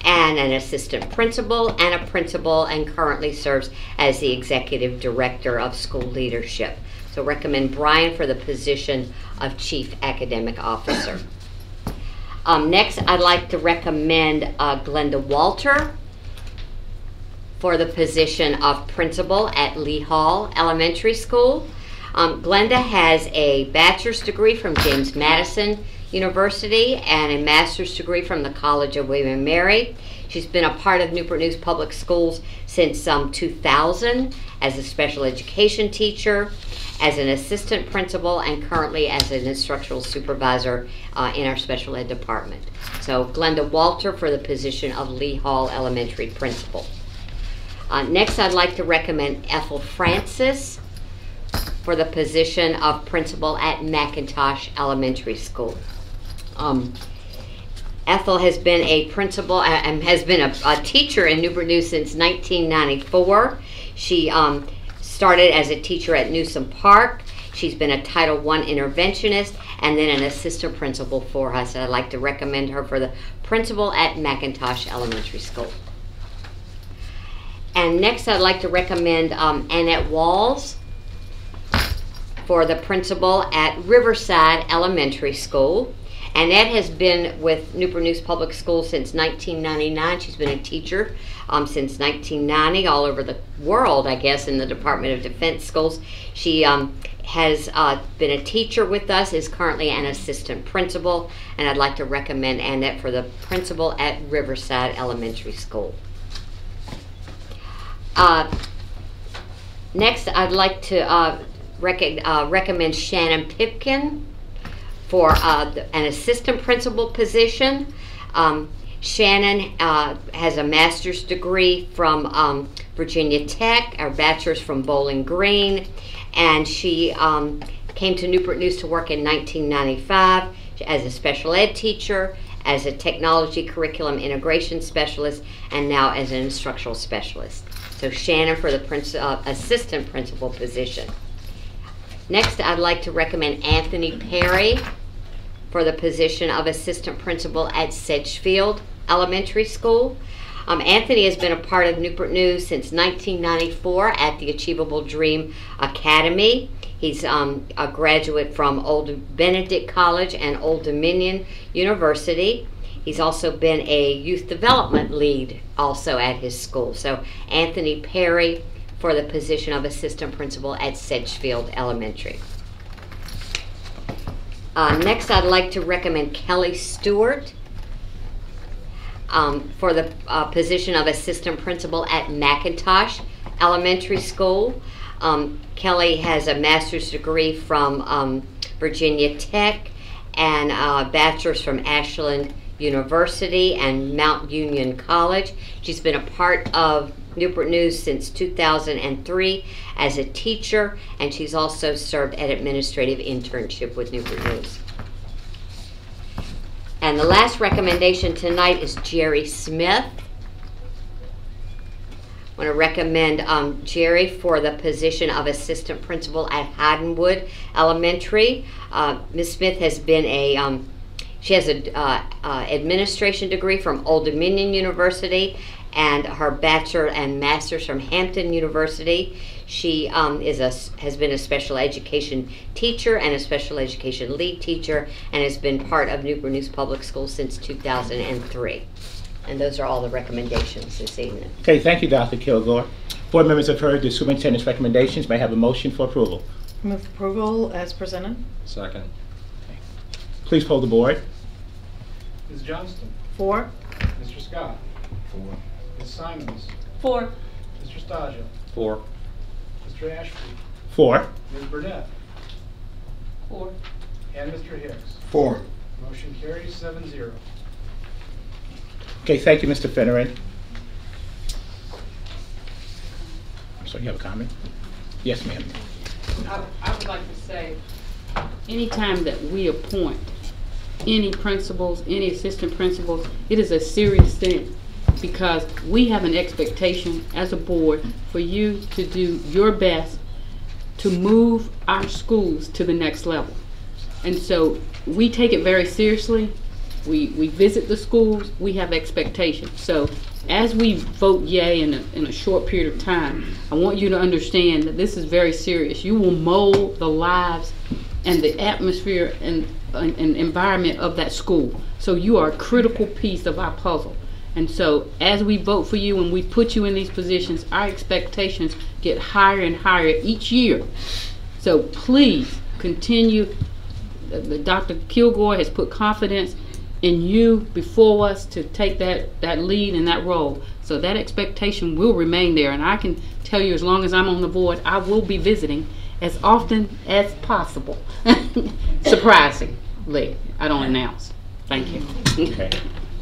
and an assistant principal and a principal and currently serves as the executive director of school leadership. So recommend Brian for the position of chief academic officer. Um, next, I'd like to recommend uh, Glenda Walter for the position of principal at Lee Hall Elementary School. Um, Glenda has a bachelor's degree from James Madison University and a master's degree from the College of William and Mary. She's been a part of Newport News Public Schools since um, 2000 as a special education teacher, as an assistant principal, and currently as an instructional supervisor uh, in our special ed department. So Glenda Walter for the position of Lee Hall Elementary Principal. Uh, next, I'd like to recommend Ethel Francis for the position of principal at McIntosh Elementary School. Um, Ethel has been a principal and has been a, a teacher in Newport News since 1994. She um, started as a teacher at Newsome Park. She's been a Title I interventionist and then an assistant principal for us. I'd like to recommend her for the principal at McIntosh Elementary School. And next, I'd like to recommend um, Annette Walls for the principal at Riverside Elementary School. Annette has been with Newport News Public Schools since 1999. She's been a teacher um, since 1990 all over the world, I guess, in the Department of Defense schools. She um, has uh, been a teacher with us, is currently an assistant principal, and I'd like to recommend Annette for the principal at Riverside Elementary School. Uh, next, I'd like to uh, rec- uh, recommend Shannon Pipkin for uh, an assistant principal position. Um, Shannon uh, has a master's degree from um, Virginia Tech, a bachelor's from Bowling Green, and she um, came to Newport News to work in 1995 as a special ed teacher, as a technology curriculum integration specialist, and now as an instructional specialist. So Shannon for the princ- uh, assistant principal position. Next, I'd like to recommend Anthony Perry for the position of assistant principal at Sedgefield Elementary School. Um, Anthony has been a part of Newport News since 1994 at the Achievable Dream Academy. He's um, a graduate from Old Benedict College and Old Dominion University. He's also been a youth development lead also at his school. So Anthony Perry for the position of assistant principal at Sedgefield Elementary. Uh, next, I'd like to recommend Kelly Stewart um, for the uh, position of assistant principal at McIntosh Elementary School. Um, Kelly has a master's degree from um, Virginia Tech and a bachelor's from Ashland University and Mount Union College. She's been a part of Newport News since 2003 as a teacher, and she's also served an administrative internship with Newport News. And the last recommendation tonight is Jerry Smith. I want to recommend um, Jerry for the position of assistant principal at Hidenwood Elementary. Uh, Ms. Smith has been a um, she has an uh, uh, administration degree from Old Dominion University and her bachelor and master's from Hampton University. She um, is a has been a special education teacher and a special education lead teacher, and has been part of Newport News Public Schools since 2003. And those are all the recommendations this evening. Okay, thank you, Dr. Kilgore. Board members have heard the superintendent's recommendations. May I have a motion for approval? Move approval as presented. Second. Please poll the board. Ms. Johnston? Four. Mr. Scott? Four. Ms. Simonds? Four. Mr. Stajia? Four. Mr. Ashby? Four. Ms. Burnett? Four. And Mr. Hicks? Four. Motion carries seven zero. Okay, thank you, Mr. Finneran. So you have a comment? Yes, ma'am. I, I would like to say, anytime that we appoint any principals, any assistant principals, it is a serious thing. Because we have an expectation as a board for you to do your best to move our schools to the next level. And so we take it very seriously. We, we visit the schools, we have expectations. So as we vote yay in a, in a short period of time, I want you to understand that this is very serious. You will mold the lives and the atmosphere and, and, and environment of that school. So you are a critical piece of our puzzle. And so as we vote for you and we put you in these positions, our expectations get higher and higher each year. So please continue. Dr. Kilgore has put confidence in you before us to take that, that lead and that role. So that expectation will remain there. And I can tell you, as long as I'm on the board, I will be visiting as often as possible. Surprisingly, I don't announce. Thank you. Okay.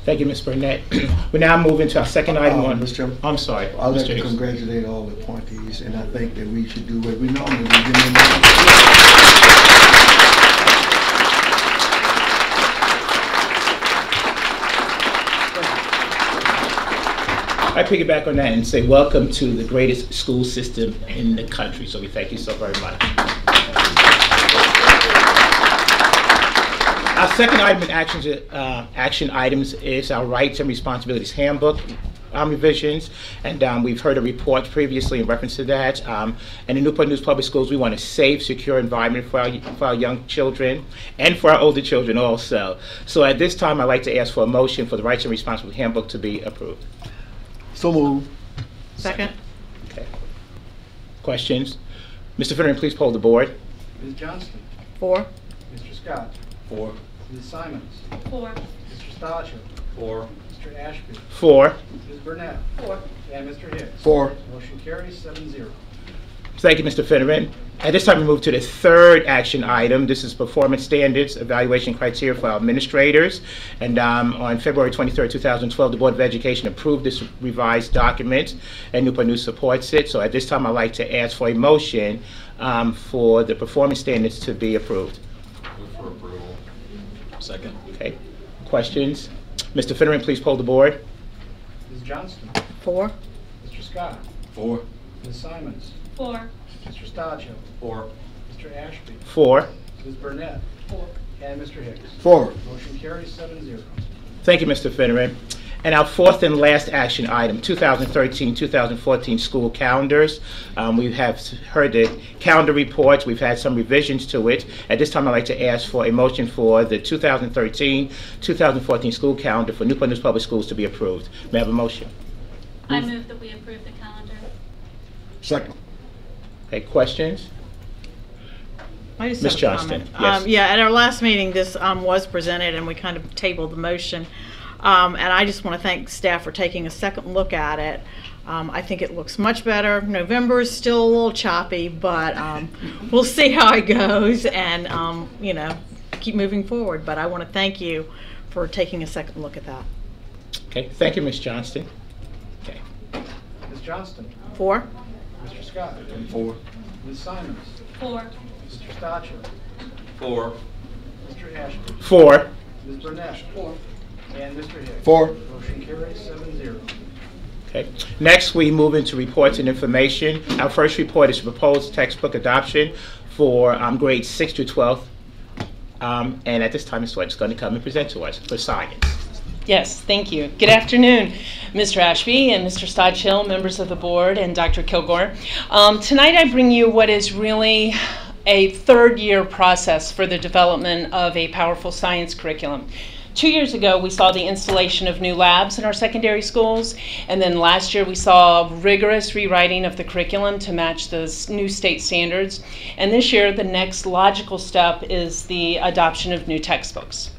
Thank you, Ms. Burnett. We now move into our second item Uh, on, Mr. Chairman, I'm sorry. I'd like to congratulate all the appointees, and I think that we should do what we normally do. give them a- I piggyback on that and say welcome to the greatest school system in the country. So we thank you so very much. Our second item in actions, uh, action items is our rights and responsibilities handbook um, revisions, and um, we've heard a report previously in reference to that. Um, and in Newport News Public Schools, we want a safe, secure environment for our, for our young children and for our older children also. So at this time, I'd like to ask for a motion for the rights and responsibilities handbook to be approved. So move. Second. Okay. Questions? Mr. Finneran, please poll the board. Ms. Johnston. Four. Mr. Scott. Four. Ms. Simonds. Four. Mr. Stodge. Four. Mr. Ashby. Four. Ms. Burnett. Four. And Mr. Hicks. Four. Motion carries seven zero. Thank you, Mr. Finneran. At this time, we move to the third action item. This is performance standards, evaluation criteria for our administrators. And um, on February 23rd, 2012, the Board of Education approved this revised document, and Newport News supports it. So at this time, I'd like to ask for a motion um, for the performance standards to be approved. Move for approval. Second. Okay. Questions? Mr. Finneran, please poll the board. Ms. Johnston. Four. Mr. Scott. Four. Ms. Simonds. Four. Mr. Stodge. Four. Mr. Ashby. Four. Ms. Burnett. Four. And Mr. Hicks. Four. Motion carries seven zero. Thank you, Mr. Finneran. And our fourth and last action item, 2013-2014 school calendars. Um, We have heard the calendar reports, we've had some revisions to it. At this time, I'd like to ask for a motion for the 2013-2014 school calendar for Newport News Public Schools to be approved. May I have a motion? I move that we approve the calendar. Second. Okay, questions? I just Ms. have a Johnston, comment. yes. Um, yeah, at our last meeting, this um, was presented, and we kind of tabled the motion. Um, and I just want to thank staff for taking a second look at it. Um, I think it looks much better. November is still a little choppy, but um, we'll see how it goes, and um, you know, keep moving forward. But I want to thank you for taking a second look at that. Okay, thank you, Ms. Johnston. Okay, Ms. Johnston. Four. Mr. Scott. Four. Ms. Simonds. Four. Mr. Stodge. Four. Mr. Ashby. Four. Ms. Burnett. Four. And Mr. Hicks. Four. Motion carries seven zero. Okay. Next, we move into reports and information. Our first report is proposed textbook adoption for um, grades 6 to 12. Um, And at this time, Ms. White is going to come and present to us for science. Yes, thank you. Good afternoon, Mr. Ashby and Mr. Stodghill, members of the board, and Dr. Kilgore. Um, tonight I bring you what is really a third-year process for the development of a powerful science curriculum. Two years ago, we saw the installation of new labs in our secondary schools, and then last year we saw rigorous rewriting of the curriculum to match the new state standards. And this year, the next logical step is the adoption of new textbooks.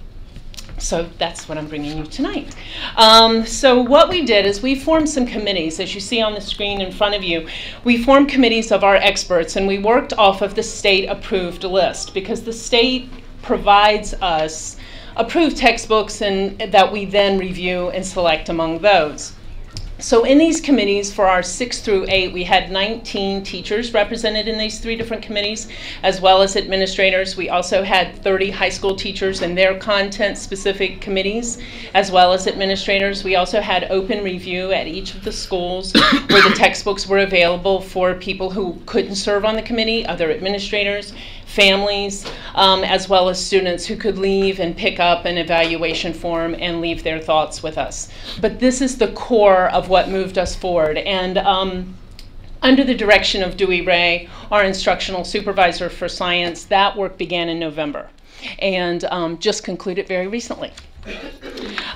So that's what I'm bringing you tonight. Um, so what we did is we formed some committees, as you see on the screen in front of you. We formed committees of our experts, and we worked off of the state-approved list because the state provides us approved textbooks and that we then review and select among those. So in these committees for our 6 through 8, we had 19 teachers represented in these three different committees, as well as administrators. We also had 30 high school teachers in their content-specific committees, as well as administrators. We also had open review at each of the schools where the textbooks were available for people who couldn't serve on the committee, other administrators, families, um, as well as students who could leave and pick up an evaluation form and leave their thoughts with us. But this is the core of what moved us forward. And um, under the direction of Dewey Ray, our instructional supervisor for science, that work began in November and um, just concluded very recently.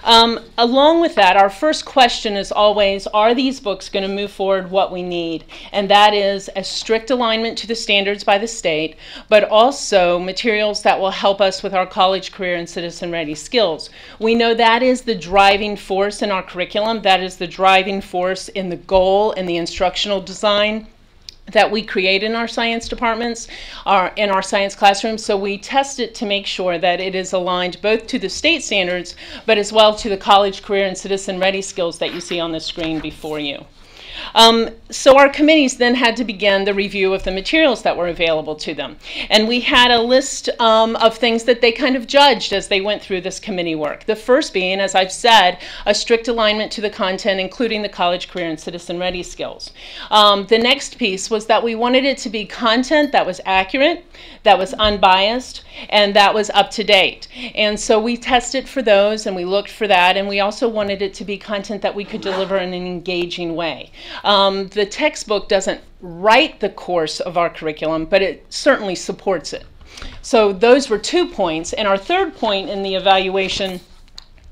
Um, along with that, our first question is always Are these books going to move forward what we need? And that is a strict alignment to the standards by the state, but also materials that will help us with our college, career, and citizen ready skills. We know that is the driving force in our curriculum, that is the driving force in the goal and the instructional design that we create in our science departments, our, in our science classrooms. So we test it to make sure that it is aligned both to the state standards, but as well to the college, career, and citizen ready skills that you see on the screen before you. Um, so our committees then had to begin the review of the materials that were available to them. And we had a list um, of things that they kind of judged as they went through this committee work. The first being, as I've said, a strict alignment to the content, including the college, career, and citizen ready skills. Um, the next piece was that we wanted it to be content that was accurate, that was unbiased, and that was up to date. And so we tested for those and we looked for that, and we also wanted it to be content that we could deliver in an engaging way. Um, the textbook doesn't write the course of our curriculum, but it certainly supports it. So those were two points. And our third point in the evaluation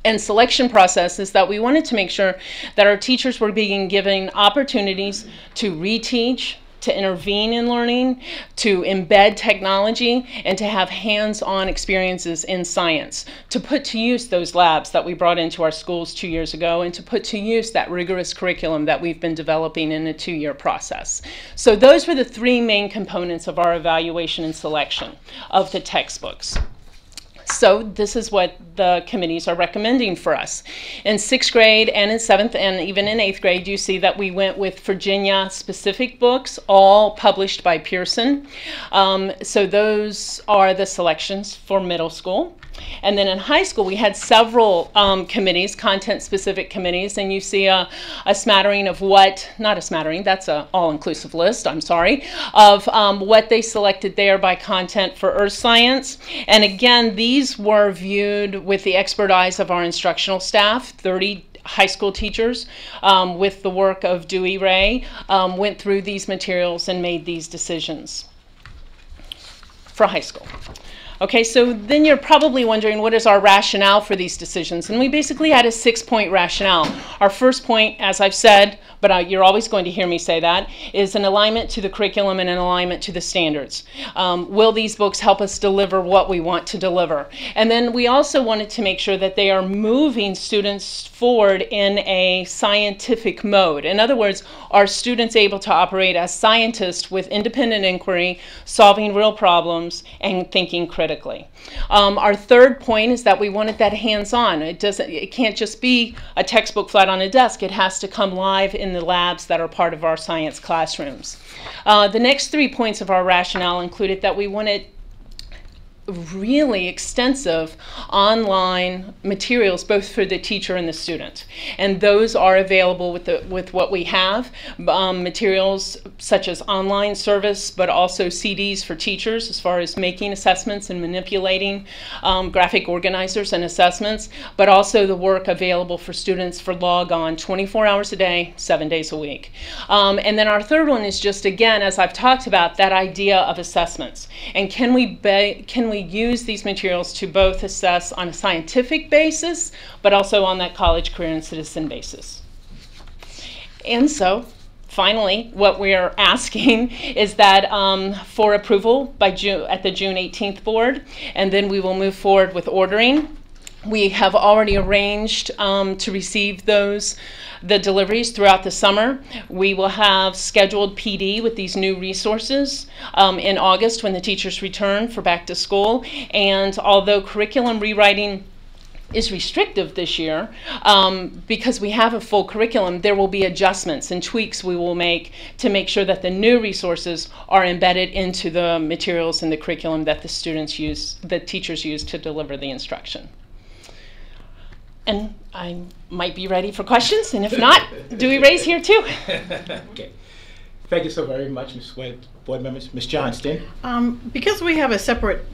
and selection process is that we wanted to make sure that our teachers were being given opportunities to reteach, to intervene in learning, to embed technology, and to have hands on experiences in science, to put to use those labs that we brought into our schools two years ago, and to put to use that rigorous curriculum that we've been developing in a two year process. So, those were the three main components of our evaluation and selection of the textbooks. So this is what the committees are recommending for us. In sixth grade and in seventh and even in eighth grade, you see that we went with Virginia specific books, all published by Pearson. Um, so those are the selections for middle school. And then in high school, we had several um, committees, content specific committees, and you see a, a, smattering of what, not a smattering, that's an all inclusive list, I'm sorry, of um, what they selected there by content for earth science. And again, these were viewed with the expert eyes of our instructional staff, 30 high school teachers um, with the work of Dewey Ray, um, went through these materials and made these decisions for high school. Okay, so then you're probably wondering what is our rationale for these decisions? And we basically had a six point rationale. Our first point, as I've said, but uh, you're always going to hear me say that, is an alignment to the curriculum and an alignment to the standards. Um, will these books help us deliver what we want to deliver? And then we also wanted to make sure that they are moving students forward in a scientific mode. In other words, are students able to operate as scientists with independent inquiry, solving real problems, and thinking critically? Um, our third point is that we wanted that hands-on. It doesn't. It can't just be a textbook flat on a desk. It has to come live in the labs that are part of our science classrooms. Uh, the next three points of our rationale included that we wanted really extensive online materials both for the teacher and the student. And those are available with the with what we have um, materials such as online service but also CDs for teachers as far as making assessments and manipulating um, graphic organizers and assessments but also the work available for students for log on 24 hours a day seven days a week. Um, and then our third one is just again as I've talked about that idea of assessments. And can we can we use these materials to both assess on a scientific basis, but also on that college, career, and citizen basis. And so, finally, what we're asking is that um, for approval by June, at the June 18th board, and then we will move forward with ordering. We have already arranged um, to receive those the deliveries throughout the summer. We will have scheduled PD with these new resources um, in August when the teachers return for back to school. And although curriculum rewriting is restrictive this year um, because we have a full curriculum. There will be adjustments and tweaks we will make to make sure that the new resources are embedded into the materials and the curriculum that the students use, the teachers use to deliver the instruction. And I might be ready for questions, and if not, Dewey Ray's here too? okay. Thank you so very much, Ms. Wade. Board members, Ms. Johnston. Um, because we have a separate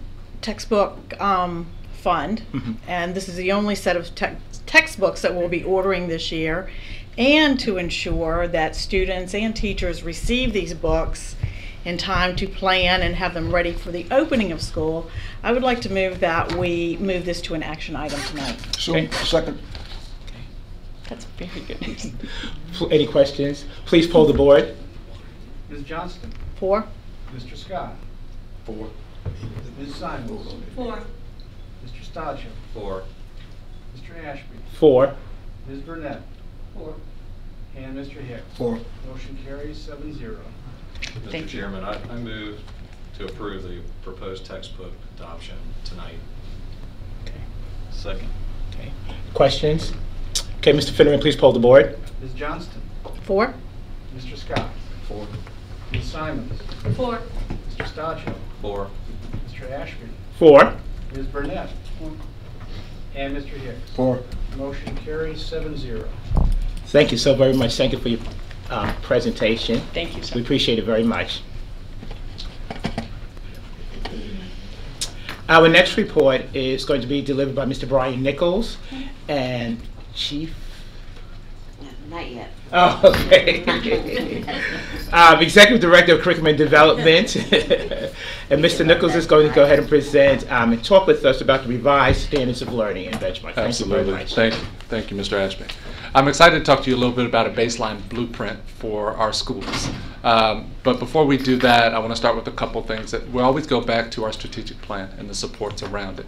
textbook um, fund, and this is the only set of te- textbooks that we'll be ordering this year, and to ensure that students and teachers receive these books in time to plan and have them ready for the opening of school, I would like to move that we move this to an action item tonight. So, second. That's very good. Pl- Any questions? Please poll the board. Ms. Johnston? Four? Mr. Scott? Four. Ms. Simonds? Four. Mr. Stodge? Four. Mr. Ashby? Four. Ms. Burnett? Four. And Mr. Hicks? Four. Motion carries seven zero. Thank Mr. you. Chairman, I, I move to approve the proposed textbook adoption tonight. Okay. Second. Okay. Questions? Okay, Mr. Finneran, please poll the board. Ms. Johnston? Four? Mr. Scott? Four. Ms. Simonds? Four. Mr. Stodge? Four. Mr. Ashby? Four. Ms. Burnett? And Mr. Hicks? Four. Motion carries seven zero. Thank you so very much. Thank you for your uh, presentation. Thank you, We appreciate it very much. Our next report is going to be delivered by Mr. Brian Nichols and Chief. Not yet. Oh, okay. um, Executive Director of Curriculum and Development. and Mr. Nichols is going to go ahead and present um, and talk with us about the revised standards of learning and benchmark. Thank you very Absolutely. much. Thank you. Thank you, Mr. Ashby. I'm excited to talk to you a little bit about a baseline blueprint for our schools. Um, but before we do that, I want to start with a couple things that we always go back to our strategic plan and the supports around it.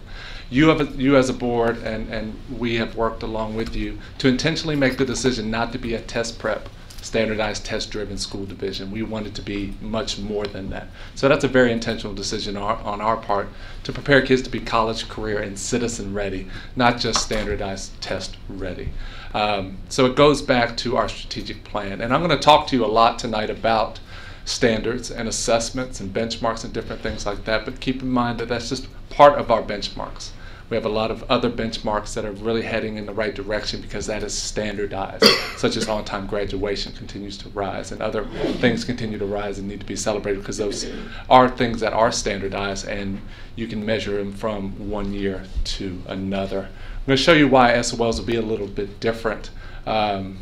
You, have a, you as a board and, and we have worked along with you to intentionally make the decision not to be a test prep, standardized test driven school division. We wanted to be much more than that. So that's a very intentional decision on our, on our part to prepare kids to be college, career, and citizen ready, not just standardized test ready. Um, so it goes back to our strategic plan. And I'm going to talk to you a lot tonight about standards and assessments and benchmarks and different things like that. But keep in mind that that's just part of our benchmarks. We have a lot of other benchmarks that are really heading in the right direction because that is standardized, such as on time graduation continues to rise, and other things continue to rise and need to be celebrated because those are things that are standardized and you can measure them from one year to another. I'm going to show you why SOLs will be a little bit different um,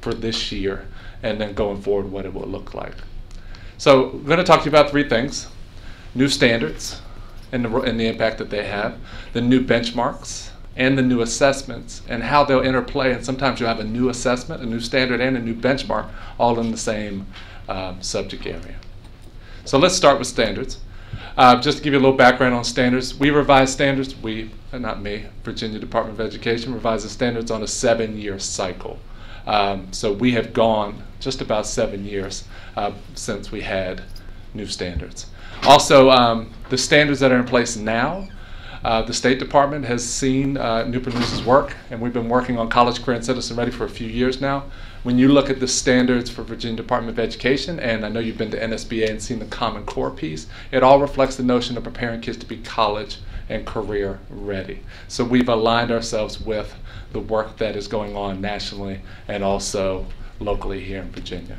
for this year and then going forward what it will look like. So I'm going to talk to you about three things. New standards and the, and the impact that they have, the new benchmarks, and the new assessments, and how they'll interplay. And sometimes you'll have a new assessment, a new standard, and a new benchmark all in the same um, subject area. So let's start with standards. Uh, just to give you a little background on standards, we revise standards, we, uh, not me, Virginia Department of Education revises standards on a seven year cycle. Um, so we have gone just about seven years uh, since we had new standards. Also, um, the standards that are in place now, uh, the State Department has seen uh, Newport work, and we've been working on College Career and Citizen Ready for a few years now. When you look at the standards for Virginia Department of Education, and I know you've been to NSBA and seen the Common Core piece, it all reflects the notion of preparing kids to be college and career ready. So we've aligned ourselves with the work that is going on nationally and also locally here in Virginia.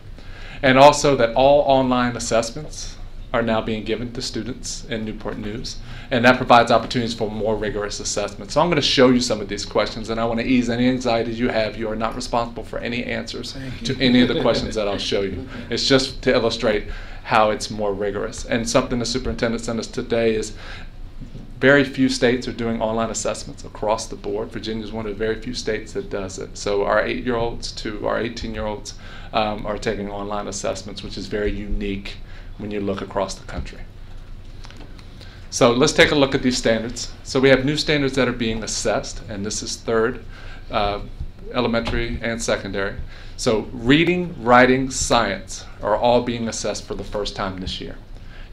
And also that all online assessments are now being given to students in Newport News, and that provides opportunities for more rigorous assessment. So I'm going to show you some of these questions, and I want to ease any anxiety you have. You are not responsible for any answers to any of the questions that I'll show you. It's just to illustrate how it's more rigorous. And something the superintendent sent us today is very few states are doing online assessments across the board. Virginia is one of the very few states that does it. So our eight-year-olds to our 18-year-olds um, are taking online assessments, which is very unique when you look across the country. So let's take a look at these standards. So we have new standards that are being assessed, and this is third, uh, elementary and secondary. So reading, writing, science are all being assessed for the first time this year.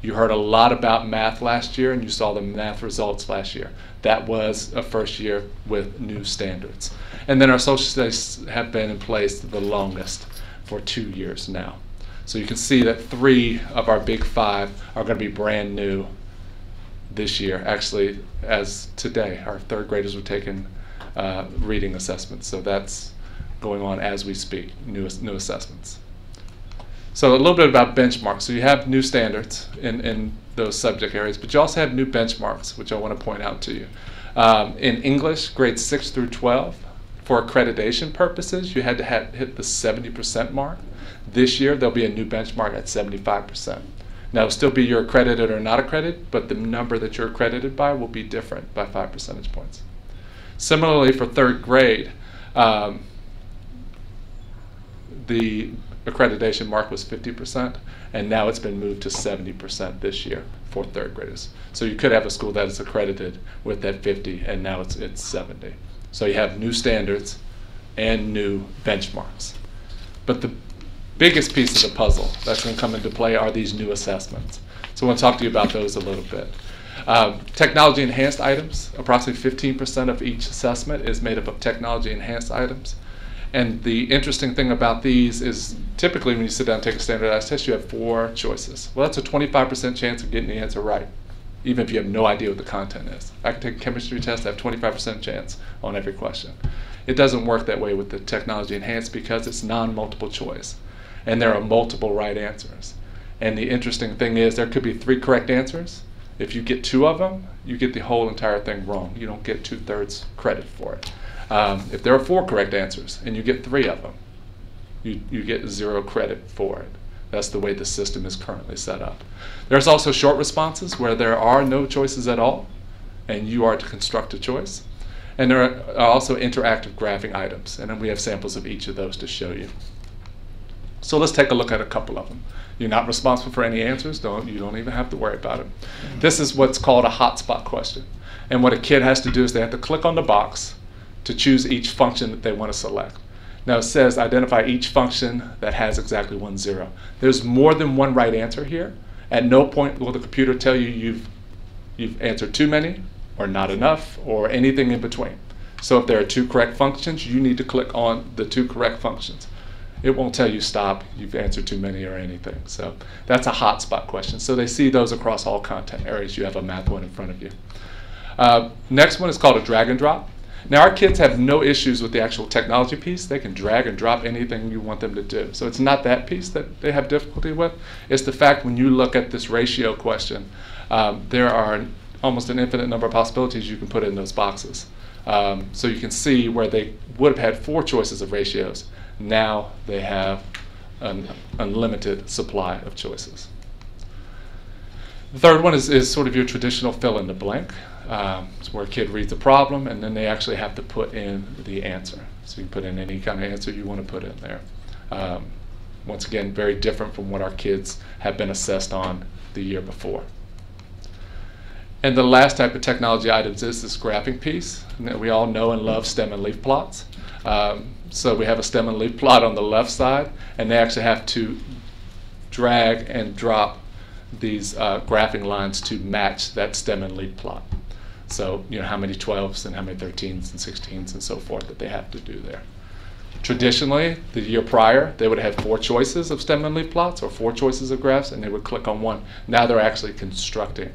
You heard a lot about math last year and you saw the math results last year. That was a first year with new standards. And then our social studies have been in place the longest for two years now. So you can see that three of our big five are going to be brand new this year. Actually, as today, our third graders were taking uh, reading assessments. So that's going on as we speak, new, new assessments. So a little bit about benchmarks. So you have new standards in, in those subject areas, but you also have new benchmarks, which I want to point out to you. Um, in English, grades 6 through 12, for accreditation purposes, you had to have, hit the 70% mark. This year, there'll be a new benchmark at 75%. Now, it'll still be you're accredited or not accredited, but the number that you're accredited by will be different by 5 percentage points. Similarly, for third grade, um, the accreditation mark was 50%, and now it's been moved to 70% this year for third graders. So you could have a school that is accredited with that 50, and now it's, it's 70. So you have new standards and new benchmarks. But the biggest piece of the puzzle that's going to come into play are these new assessments. So I want to talk to you about those a little bit. Um, technology enhanced items, approximately 15% of each assessment is made up of technology enhanced items. And the interesting thing about these is typically when you sit down and take a standardized test, you have four choices. Well, that's a 25% chance of getting the answer right, even if you have no idea what the content is. I can take a chemistry test, I have 25% chance on every question. It doesn't work that way with the technology enhanced because it's non-multiple choice. And there are multiple right answers. And the interesting thing is there could be three correct answers. If you get two of them, you get the whole entire thing wrong. You don't get two-thirds credit for it. Um, if there are four correct answers and you get three of them, you, you get zero credit for it. That's the way the system is currently set up. There's also short responses where there are no choices at all and you are to construct a choice. And there are also interactive graphing items, and then we have samples of each of those to show you. So let's take a look at a couple of them. You're not responsible for any answers, don't, you don't even have to worry about it. This is what's called a hotspot question. And what a kid has to do is they have to click on the box to choose each function that they want to select. Now it says identify each function that has exactly one zero. There's more than one right answer here. At no point will the computer tell you you've, you've answered too many or not enough or anything in between. So if there are two correct functions, you need to click on the two correct functions. It won't tell you stop, you've answered too many or anything. So that's a hotspot question. So they see those across all content areas. You have a math one in front of you. Uh, next one is called a drag and drop. Now, our kids have no issues with the actual technology piece. They can drag and drop anything you want them to do. So it's not that piece that they have difficulty with. It's the fact when you look at this ratio question, um, there are almost an infinite number of possibilities you can put in those boxes. Um, so you can see where they would have had four choices of ratios. Now they have an unlimited supply of choices. The third one is, is sort of your traditional fill in the blank. Um, it's where a kid reads a problem and then they actually have to put in the answer. So you can put in any kind of answer you want to put in there. Um, once again, very different from what our kids have been assessed on the year before. And the last type of technology items is this graphing piece. We all know and love stem and leaf plots. Um, so we have a stem and leaf plot on the left side, and they actually have to drag and drop these uh, graphing lines to match that stem and leaf plot. So, you know, how many 12s and how many 13s and 16s and so forth that they have to do there. Traditionally, the year prior, they would have four choices of stem and leaf plots or four choices of graphs, and they would click on one. Now they're actually constructing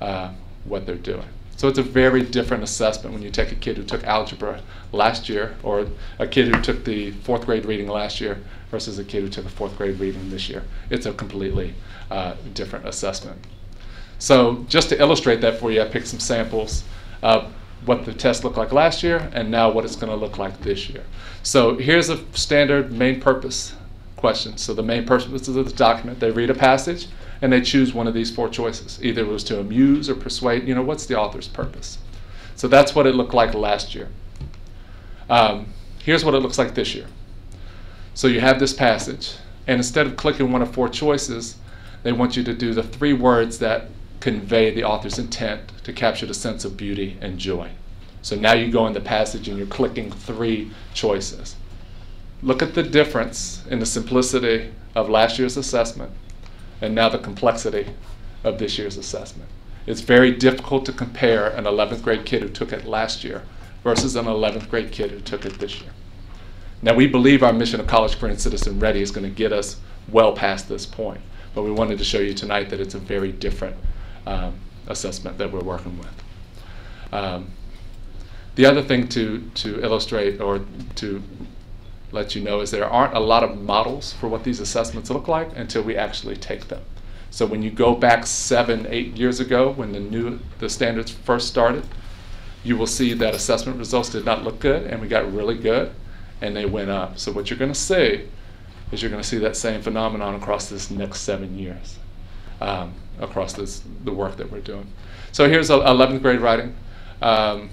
uh, what they're doing. So it's a very different assessment when you take a kid who took algebra last year or a kid who took the fourth grade reading last year versus a kid who took a fourth grade reading this year. It's a completely uh, different assessment. So just to illustrate that for you, I picked some samples of what the test looked like last year and now what it's going to look like this year. So here's a standard main purpose question. So the main purpose of the document, they read a passage and they choose one of these four choices. Either it was to amuse or persuade, you know, what's the author's purpose? So that's what it looked like last year. Um, here's what it looks like this year. So you have this passage, and instead of clicking one of four choices, they want you to do the three words that convey the author's intent to capture the sense of beauty and joy. So now you go in the passage and you're clicking three choices. Look at the difference in the simplicity of last year's assessment and now the complexity of this year's assessment. It's very difficult to compare an 11th grade kid who took it last year versus an 11th grade kid who took it this year. Now, we believe our mission of College and Citizen Ready is going to get us well past this point, but we wanted to show you tonight that it's a very different um, assessment that we're working with. Um, the other thing to, to illustrate or to let you know is there aren't a lot of models for what these assessments look like until we actually take them. So when you go back seven, eight years ago when the new the standards first started, you will see that assessment results did not look good and we got really good and they went up. So what you're going to see is you're going to see that same phenomenon across this next seven years, um, across this the work that we're doing. So here's 11th grade writing. Um,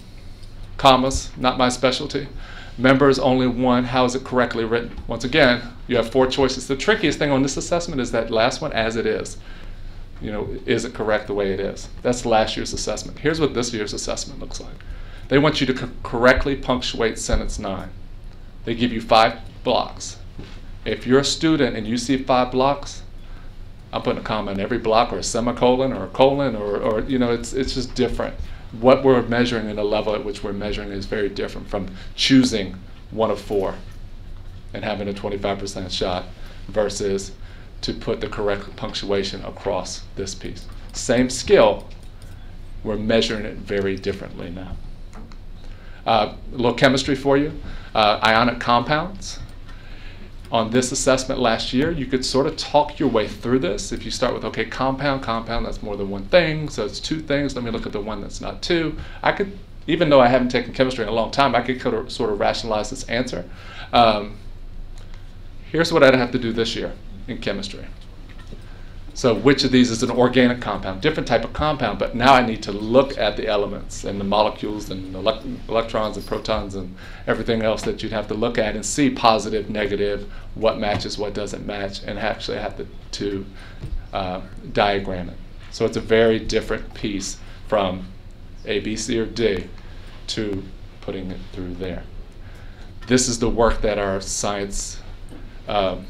commas, not my specialty. Members only one, how is it correctly written? Once again, you have four choices. The trickiest thing on this assessment is that last one, as it is. You know, is it correct the way it is? That's last year's assessment. Here's what this year's assessment looks like. They want you to co correctly punctuate sentence nine. They give you five blocks. If you're a student and you see five blocks, I'm putting a comma in every block or a semicolon or a colon or, or you know, it's, it's just different what we're measuring and the level at which we're measuring is very different from choosing one of four and having a 25% shot versus to put the correct punctuation across this piece. Same skill, we're measuring it very differently now. Uh, a little chemistry for you. Uh, ionic compounds on this assessment last year, you could sort of talk your way through this. If you start with, okay, compound, compound, that's more than one thing, so it's two things. Let me look at the one that's not two. I could, even though I haven't taken chemistry in a long time, I could sort of rationalize this answer. Um, here's what I'd have to do this year in chemistry. So which of these is an organic compound? Different type of compound, but now I need to look at the elements and the molecules and the electrons and protons and everything else that you'd have to look at and see positive, negative, what matches, what doesn't match, and actually have to, to uh, diagram it. So it's a very different piece from A, B, C, or D to putting it through there. This is the work that our science um,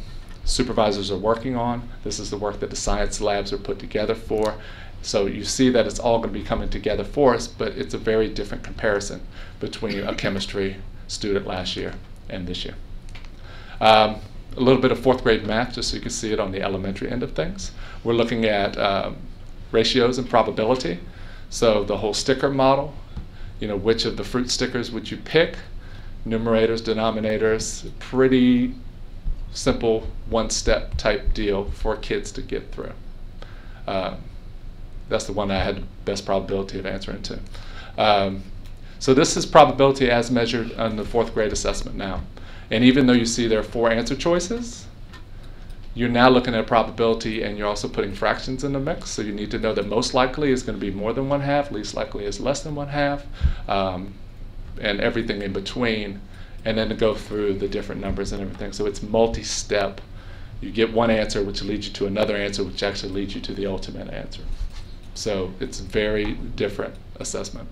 supervisors are working on. This is the work that the science labs are put together for. So you see that it's all going to be coming together for us, but it's a very different comparison between a chemistry student last year and this year. Um, a little bit of fourth grade math, just so you can see it on the elementary end of things. We're looking at um, ratios and probability. So the whole sticker model, you know, which of the fruit stickers would you pick? Numerators, denominators, pretty simple one-step type deal for kids to get through. Um, that's the one I had the best probability of answering to. Um, so this is probability as measured on the fourth grade assessment now. And even though you see there are four answer choices, you're now looking at probability and you're also putting fractions in the mix. So you need to know that most likely is going to be more than one half, least likely is less than one half, um, and everything in between and then to go through the different numbers and everything. So it's multi-step. You get one answer which leads you to another answer which actually leads you to the ultimate answer. So it's very different assessment.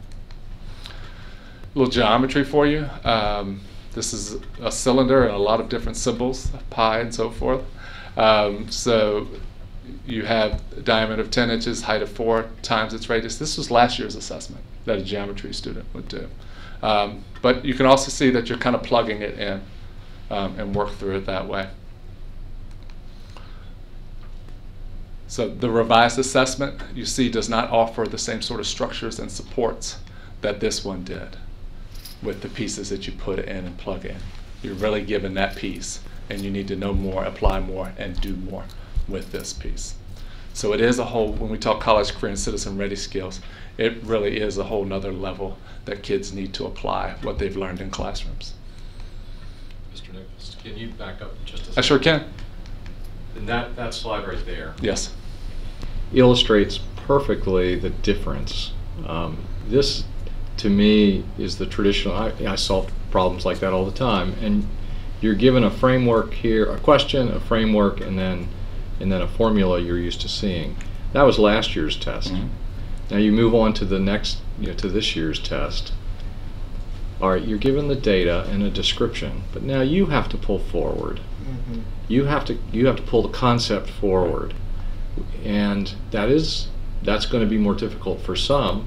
A little geometry for you. Um, this is a cylinder and a lot of different symbols, pi and so forth. Um, so you have a diameter of 10 inches, height of 4 times its radius. This was last year's assessment that a geometry student would do. Um, but you can also see that you're kind of plugging it in um, and work through it that way. So the revised assessment, you see, does not offer the same sort of structures and supports that this one did with the pieces that you put in and plug in. You're really given that piece, and you need to know more, apply more, and do more with this piece. So it is a whole, when we talk college career and citizen ready skills, it really is a whole nother level that kids need to apply what they've learned in classrooms. Mr. Nichols, can you back up just a second? I sure can. And that, that slide right there. Yes. Illustrates perfectly the difference. Um, this, to me, is the traditional, I, I solve problems like that all the time. And you're given a framework here, a question, a framework, and then, and then a formula you're used to seeing. That was last year's test. Mm -hmm. Now you move on to the next, you know, to this year's test. All right, you're given the data and a description, but now you have to pull forward. Mm-hmm. You have to you have to pull the concept forward, and that is that's going to be more difficult for some.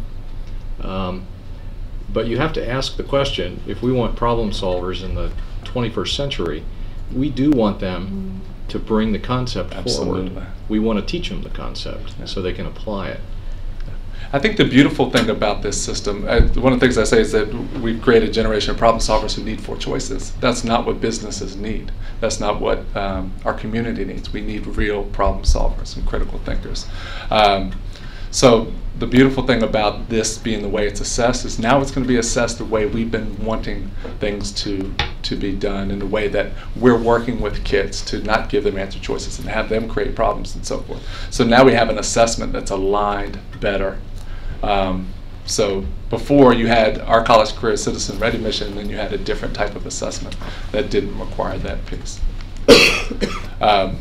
Um, but you have to ask the question if we want problem solvers in the 21st century, we do want them to bring the concept Absolutely. forward. We want to teach them the concept so they can apply it. I think the beautiful thing about this system, uh, one of the things I say is that we've created a generation of problem solvers who need four choices. That's not what businesses need. That's not what um, our community needs. We need real problem solvers and critical thinkers. Um, so the beautiful thing about this being the way it's assessed is now it's going to be assessed the way we've been wanting things to to be done in the way that we're working with kids to not give them answer choices and have them create problems and so forth. So now we have an assessment that's aligned better. Um, so before you had our college career citizen ready mission, and then you had a different type of assessment that didn't require that piece. um,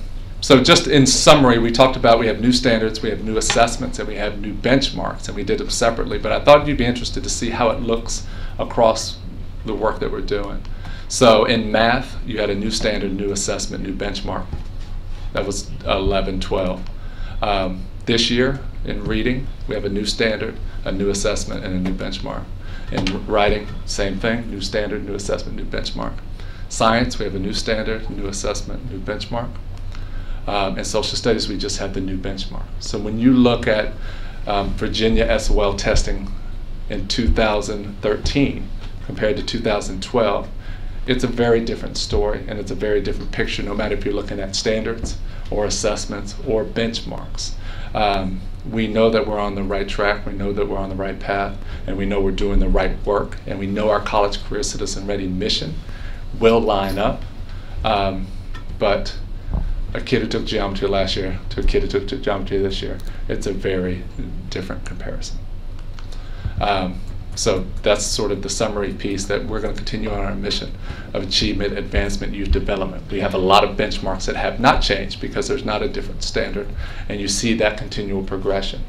so just in summary, we talked about we have new standards, we have new assessments, and we have new benchmarks, and we did them separately. But I thought you'd be interested to see how it looks across the work that we're doing. So in math, you had a new standard, new assessment, new benchmark. That was 11, 12. Um, this year, in reading, we have a new standard, a new assessment, and a new benchmark. In writing, same thing, new standard, new assessment, new benchmark. Science, we have a new standard, new assessment, new benchmark. Um, in social studies, we just have the new benchmark. So when you look at um, Virginia SOL testing in 2013 compared to 2012, it's a very different story and it's a very different picture no matter if you're looking at standards or assessments or benchmarks. Um, we know that we're on the right track, we know that we're on the right path, and we know we're doing the right work, and we know our college career citizen ready mission will line up. Um, but a kid who took geometry last year to a kid who took geometry this year, it's a very different comparison. Um, so that's sort of the summary piece that we're going to continue on our mission of achievement, advancement, youth development. We have a lot of benchmarks that have not changed because there's not a different standard, and you see that continual progression.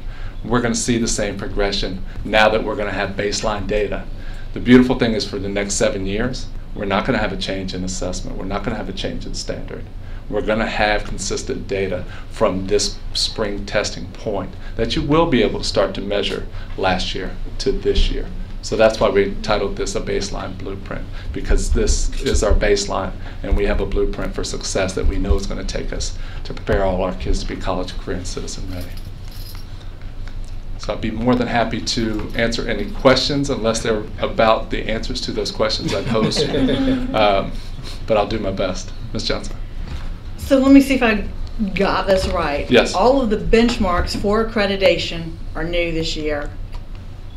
We're going to see the same progression now that we're going to have baseline data. The beautiful thing is for the next seven years, we're not going to have a change in assessment. We're not going to have a change in standard. We're going to have consistent data from this spring testing point that you will be able to start to measure last year to this year. So that's why we titled this a baseline blueprint, because this is our baseline, and we have a blueprint for success that we know is going to take us to prepare all our kids to be college, career, and citizen ready. So I'd be more than happy to answer any questions, unless they're about the answers to those questions I posed. um, but I'll do my best. Ms. Johnson. So let me see if I got this right. Yes. All of the benchmarks for accreditation are new this year,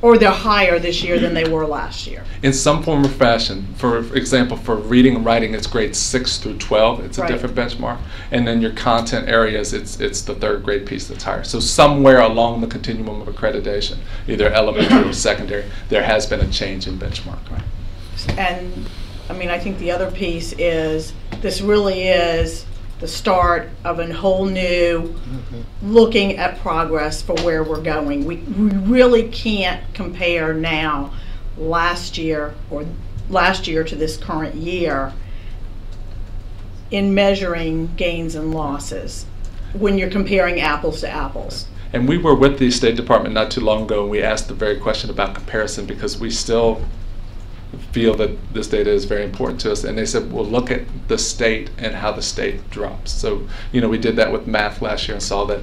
or they're higher this year than they were last year. in some form or fashion. For example, for reading and writing, it's grades six through twelve. It's a Right. different benchmark, and then your content areas, it's it's the third grade piece that's higher. So somewhere along the continuum of accreditation, either elementary or secondary, there has been a change in benchmark. Right. And, I mean, I think the other piece is, this really is the start of a whole new looking at progress for where we're going. We, we really can't compare now last year or last year to this current year in measuring gains and losses when you're comparing apples to apples. And we were with the State Department not too long ago, and we asked the very question about comparison because we still feel that this data is very important to us. And they said, well, look at the state and how the state drops. So, you know, we did that with math last year and saw that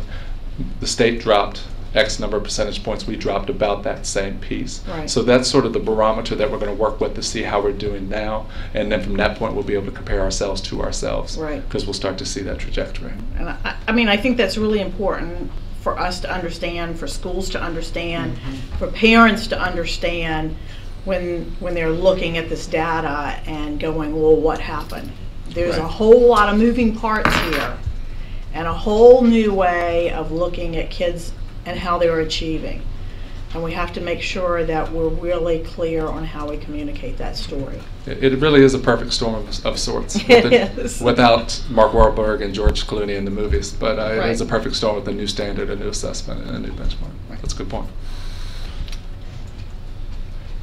the state dropped X number of percentage points. We dropped about that same piece. Right. So that's sort of the barometer that we're going to work with to see how we're doing now. And then from that point, we'll be able to compare ourselves to ourselves. Right. Because we'll start to see that trajectory. And I, I mean, I think that's really important for us to understand, for schools to understand, mm-hmm. for parents to understand when, when they're looking at this data and going, well, what happened? There's a whole lot of moving parts here and a whole new way of looking at kids and how they're achieving. And we have to make sure that we're really clear on how we communicate that story. It, it really is a perfect storm of, of sorts. It the- is. Without Mark Wahlberg and George Clooney in the movies, but uh, it is a perfect storm with a new standard, a new assessment, and a new benchmark. That's a good point.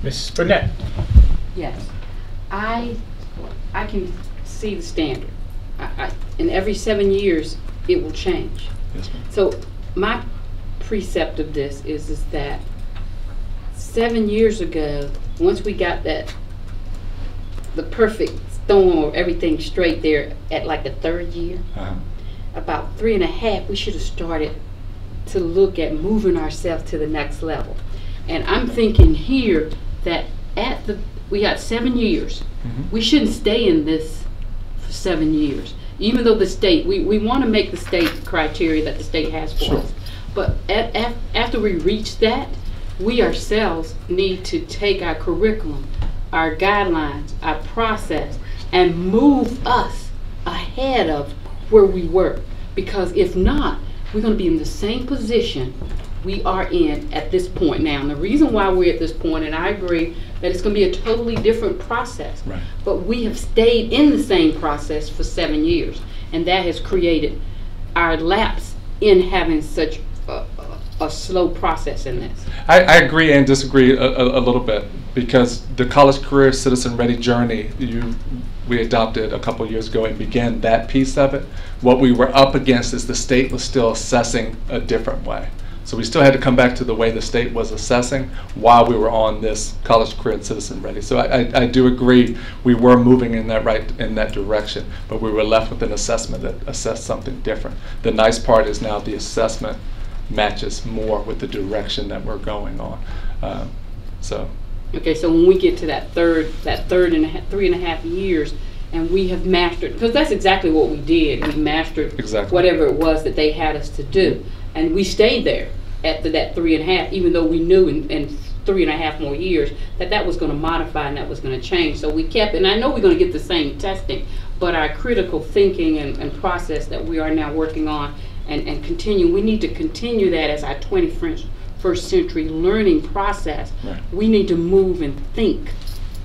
Ms. Burnett? Yes. I, I can see the standard. I, I, in every seven years, it will change. Yes. So my precept of this is, is that seven years ago, once we got that, the perfect storm or everything straight there at like the third year, Uh-huh. about three and a half, we should have started to look at moving ourselves to the next level. And I'm thinking here that at the, we got seven years. Mm-hmm. We shouldn't stay in this for seven years. Even though the state, we, we want to make the state criteria that the state has for Sure. us. But at, at, after we reach that, we ourselves need to take our curriculum, our guidelines, our process, and move us ahead of where we were. Because if not, we're going to be in the same position we are in at this point now. And the reason why we're at this point, and I agree that it's going to be a totally different process, Right. but we have stayed in the same process for seven years, and that has created our lapse in having such a, a, slow process in this. I, I agree and disagree a, a, a little bit because the college career citizen ready journey you we adopted a couple years ago and began that piece of it. What we were up against is the state was still assessing a different way. So we still had to come back to the way the state was assessing while we were on this college career and citizen ready. So I, I, I do agree we were moving in that right in that direction, but we were left with an assessment that assessed something different. The nice part is now the assessment matches more with the direction that we're going on. Um, so Okay, so when we get to that third, that third and a half, three and a half years, and we have mastered, because that's exactly what we did. We mastered Exactly. whatever it was that they had us to do, and we stayed there after that three and a half, even though we knew in, in three and a half more years that that was going to modify and that was going to change. So we kept, and I know we're going to get the same testing, but our critical thinking and, and process that we are now working on and, and continue, we need to continue that as our 21st first century learning process. Right. We need to move and think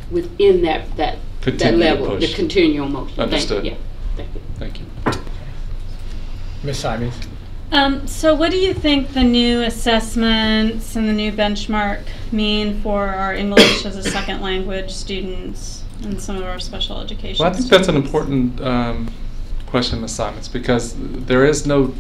within that that that Continue to level, push. the continual motion. Understood. Thank you. Yeah. Thank you. thank you. Ms. Simonds? Um, so what do you think the new assessments and the new benchmark mean for our English as a second language students and some of our special education Well, I think that's an important um, question, Ms. Simonds, because there is no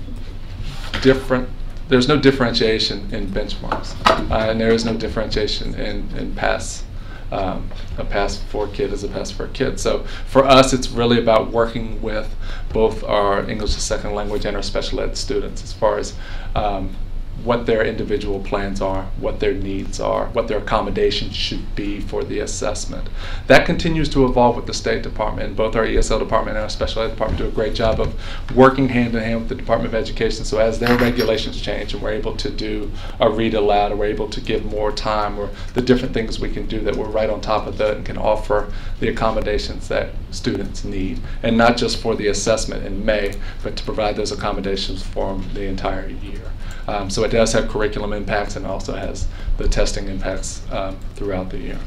different, there's no differentiation in benchmarks, uh, and there is no differentiation in, in pass. Um, a pass for kid is a pass for a kid. So for us, it's really about working with both our English as second language and our special ed students as far as um, what their individual plans are, what their needs are, what their accommodations should be for the assessment. That continues to evolve with the State Department, and both our ESL department and our special ed department do a great job of working hand in hand with the Department of Education. So as their regulations change and we're able to do a read aloud, or we're able to give more time, or the different things we can do that we're right on top of that and can offer the accommodations that students need, and not just for the assessment in May, but to provide those accommodations for them the entire year. Um, so it does have curriculum impacts and also has the testing impacts um, throughout the year.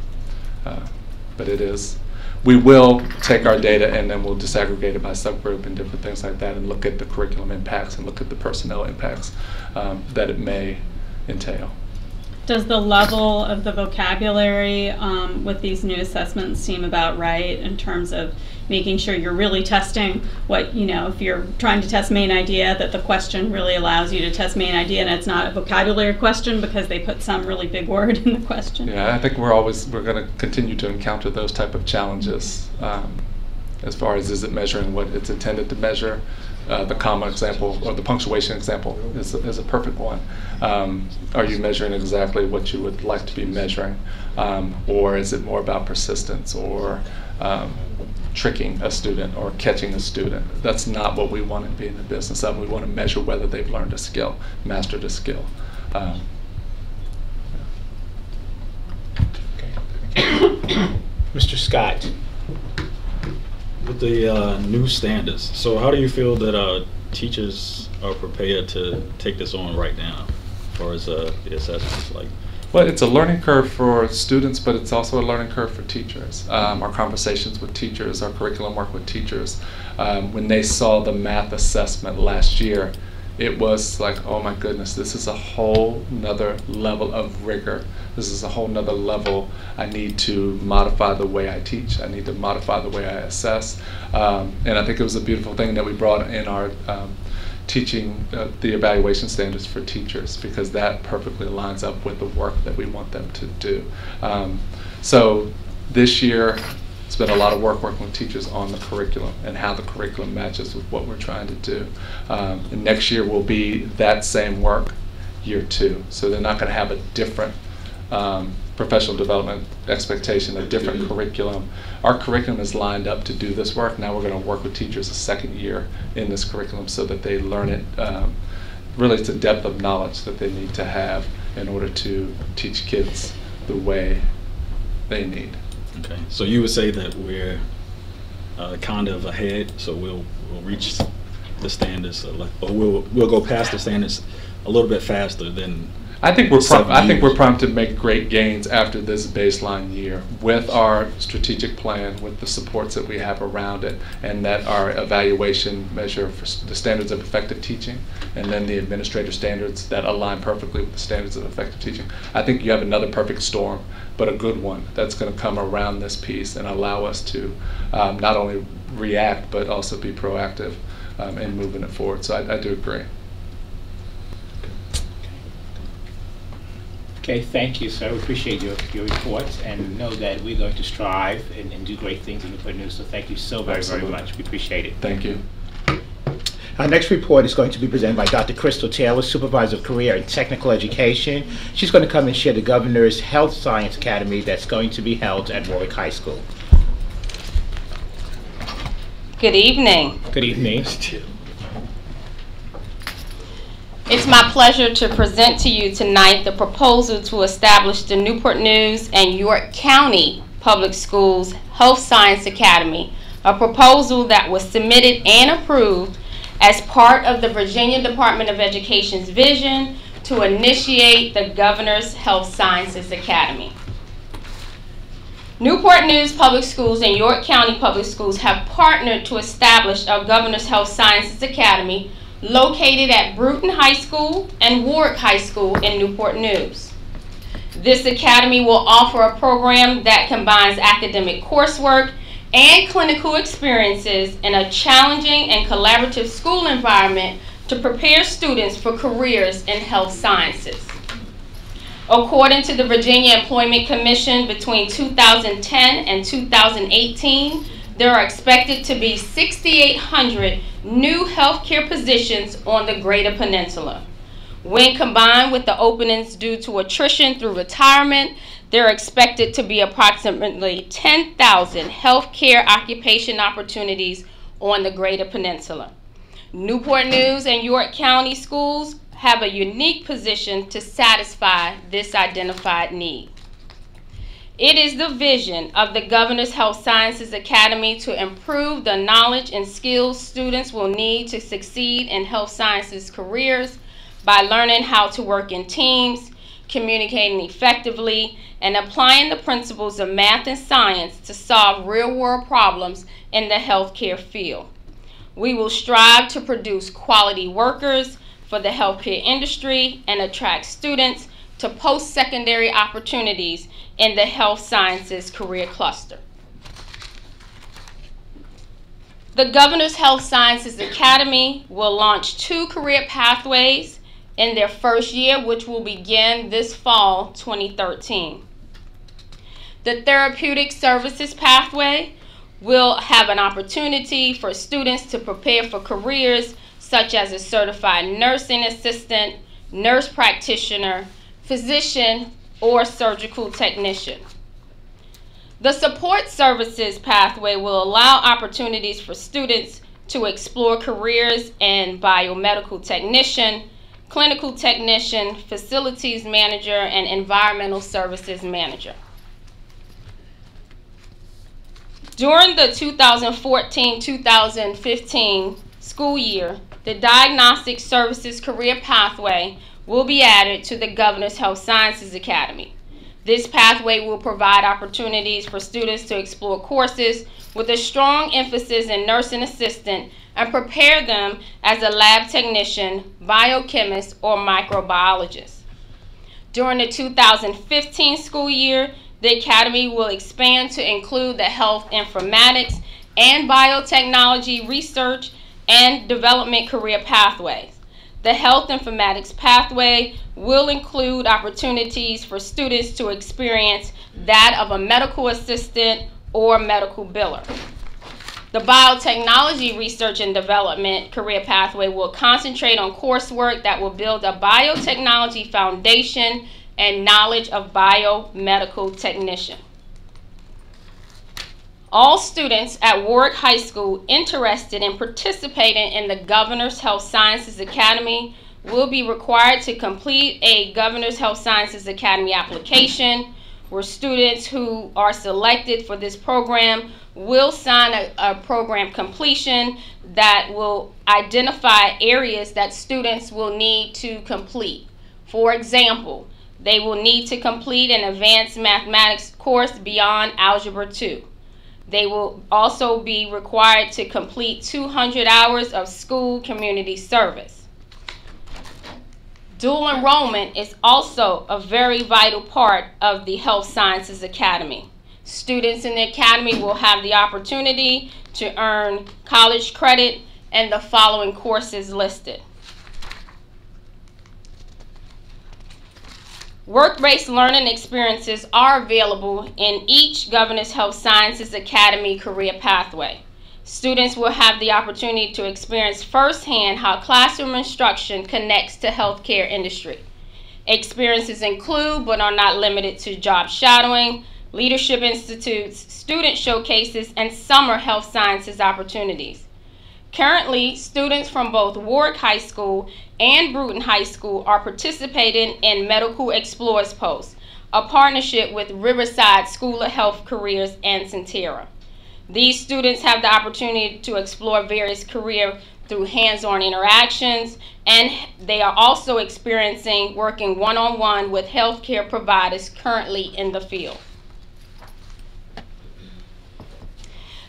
Uh, but it is, we will take our data and then we'll disaggregate it by subgroup and different things like that and look at the curriculum impacts and look at the personnel impacts um, that it may entail. Does the level of the vocabulary um, with these new assessments seem about right in terms of making sure you're really testing what, you know, if you're trying to test main idea, that the question really allows you to test main idea and it's not a vocabulary question because they put some really big word in the question? Yeah, I think we're always, we're going to continue to encounter those type of challenges um, as far as is it measuring what it's intended to measure. Uh, the comma example or the punctuation example is, is a perfect one. Um, are you measuring exactly what you would like to be measuring? Um, or is it more about persistence or um, tricking a student or catching a student? That's not what we want to be in the business of. We want to measure whether they've learned a skill, mastered a skill. Um, Mr. Scott? With the uh, new standards, so how do you feel that uh, teachers are prepared to take this on right now, as far as uh, the assessments? Like, Well, it's a learning curve for students, but it's also a learning curve for teachers. Um, our conversations with teachers, our curriculum work with teachers, um, when they saw the math assessment last year, it was like, oh my goodness, this is a whole nother level of rigor. This is a whole nother level. I need to modify the way I teach. I need to modify the way I assess. Um, and I think it was a beautiful thing that we brought in our um, teaching uh, the evaluation standards for teachers because that perfectly lines up with the work that we want them to do. Um, so this year, it's been a lot of work working with teachers on the curriculum and how the curriculum matches with what we're trying to do. Um, next year will be that same work, year two. So they're not going to have a different um, professional development expectation, a different curriculum. Our curriculum is lined up to do this work. Now we're going to work with teachers a second year in this curriculum so that they learn it. Um, really, it's a depth of knowledge that they need to have in order to teach kids the way they need. Okay, so you would say that we're uh, kind of ahead, so we'll we'll reach the standards, or we'll we'll go past the standards a little bit faster than I think we're I think we're primed to make great gains after this baseline year with our strategic plan, with the supports that we have around it, and that our evaluation measure for the standards of effective teaching, and then the administrator standards that align perfectly with the standards of effective teaching. I think you have another perfect storm, but a good one that's going to come around this piece and allow us to um, not only react but also be proactive um, in moving it forward. So I, I do agree. Okay, thank you, sir. We appreciate your, your reports and know that we're going to strive and, and do great things in Newport News. So thank you so very, Absolutely. very much. We appreciate it. Thank you. Our next report is going to be presented by Dr. Crystal Taylor, Supervisor of Career and Technical Education. She's going to come and share the Governor's Health Science Academy that's going to be held at Warwick High School. Good evening. Good evening. It's my pleasure to present to you tonight the proposal to establish the Newport News and York County Public Schools Health Science Academy, a proposal that was submitted and approved as part of the Virginia Department of Education's vision to initiate the Governor's Health Sciences Academy. Newport News Public Schools and York County Public Schools have partnered to establish a Governor's Health Sciences Academy located at Bruton High School and Warwick High School in Newport News. This academy will offer a program that combines academic coursework and clinical experiences in a challenging and collaborative school environment to prepare students for careers in health sciences. According to the Virginia Employment Commission, between 2010 and 2018, there are expected to be 6,800 new healthcare positions on the Greater Peninsula. When combined with the openings due to attrition through retirement, there are expected to be approximately 10,000 healthcare occupation opportunities on the Greater Peninsula. Newport News and York County schools have a unique position to satisfy this identified need. It is the vision of the Governor's Health Sciences Academy to improve the knowledge and skills students will need to succeed in health sciences careers by learning how to work in teams, communicating effectively, and applying the principles of math and science to solve real world problems in the healthcare field. We will strive to produce quality workers for the healthcare industry and attract students to post-secondary opportunities in the health sciences career cluster. The Governor's Health Sciences Academy will launch two career pathways in their first year, which will begin this fall 2013. The Therapeutic Services Pathway will have an opportunity for students to prepare for careers such as a certified nursing assistant, nurse practitioner, physician, or surgical technician. The support services pathway will allow opportunities for students to explore careers in biomedical technician, clinical technician, facilities manager, and environmental services manager. During the 2014-2015 school year, the Diagnostic Services Career Pathway will be added to the Governor's Health Sciences Academy. This pathway will provide opportunities for students to explore courses with a strong emphasis in nursing assistant and prepare them as a lab technician, biochemist, or microbiologist. During the 2015 school year, the Academy will expand to include the health informatics and biotechnology research and development career pathways. The health informatics pathway will include opportunities for students to experience that of a medical assistant or medical biller. The biotechnology research and development career pathway will concentrate on coursework that will build a biotechnology foundation and knowledge of biomedical technician. All students at Warwick High School interested in participating in the Governor's Health Sciences Academy will be required to complete a Governor's Health Sciences Academy application where students who are selected for this program will sign a, a program completion that will identify areas that students will need to complete. For example, they will need to complete an advanced mathematics course beyond Algebra 2. They will also be required to complete 200 hours of school community service. Dual enrollment is also a very vital part of the Health Sciences Academy. Students in the Academy will have the opportunity to earn college credit and the following courses listed. Work-based learning experiences are available in each Governor's Health Sciences Academy career pathway. Students will have the opportunity to experience firsthand how classroom instruction connects to healthcare industry. Experiences include, but are not limited to, job shadowing, leadership institutes, student showcases, and summer health sciences opportunities. Currently, students from both Warwick High School and Bruton High School are participating in Medical Explorers Post, a partnership with Riverside School of Health Careers and Sentara. These students have the opportunity to explore various careers through hands-on interactions, and they are also experiencing working one-on-one with healthcare providers currently in the field.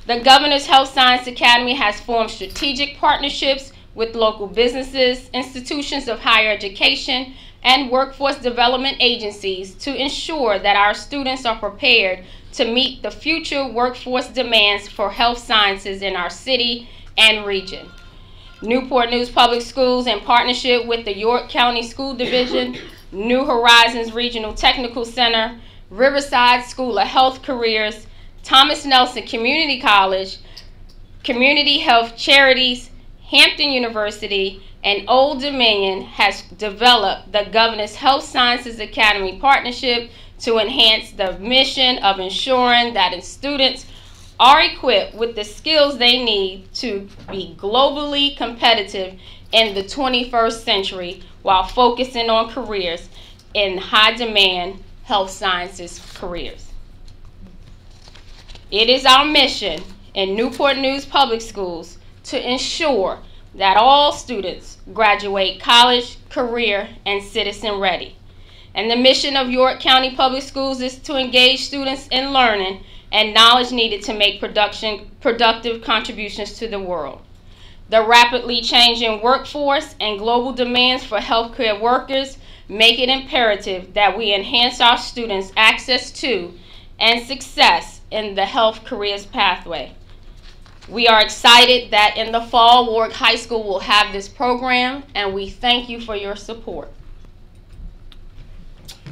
The Governor's Health Science Academy has formed strategic partnerships with local businesses, institutions of higher education, and workforce development agencies to ensure that our students are prepared to meet the future workforce demands for health sciences in our city and region. Newport News Public Schools, in partnership with the York County School Division, New Horizons Regional Technical Center, Riverside School of Health Careers, Thomas Nelson Community College, Community Health Charities, Hampton University, and Old Dominion has developed the Governor's Health Sciences Academy partnership to enhance the mission of ensuring that its students are equipped with the skills they need to be globally competitive in the 21st century while focusing on careers in high demand health sciences careers. It is our mission in Newport News Public Schools to ensure that all students graduate college, career, and citizen ready. And the mission of York County Public Schools is to engage students in learning and knowledge needed to make production, productive contributions to the world. The rapidly changing workforce and global demands for healthcare workers make it imperative that we enhance our students' access to and success in the health careers pathway. We are excited that in the fall, Warwick High School will have this program, and we thank you for your support.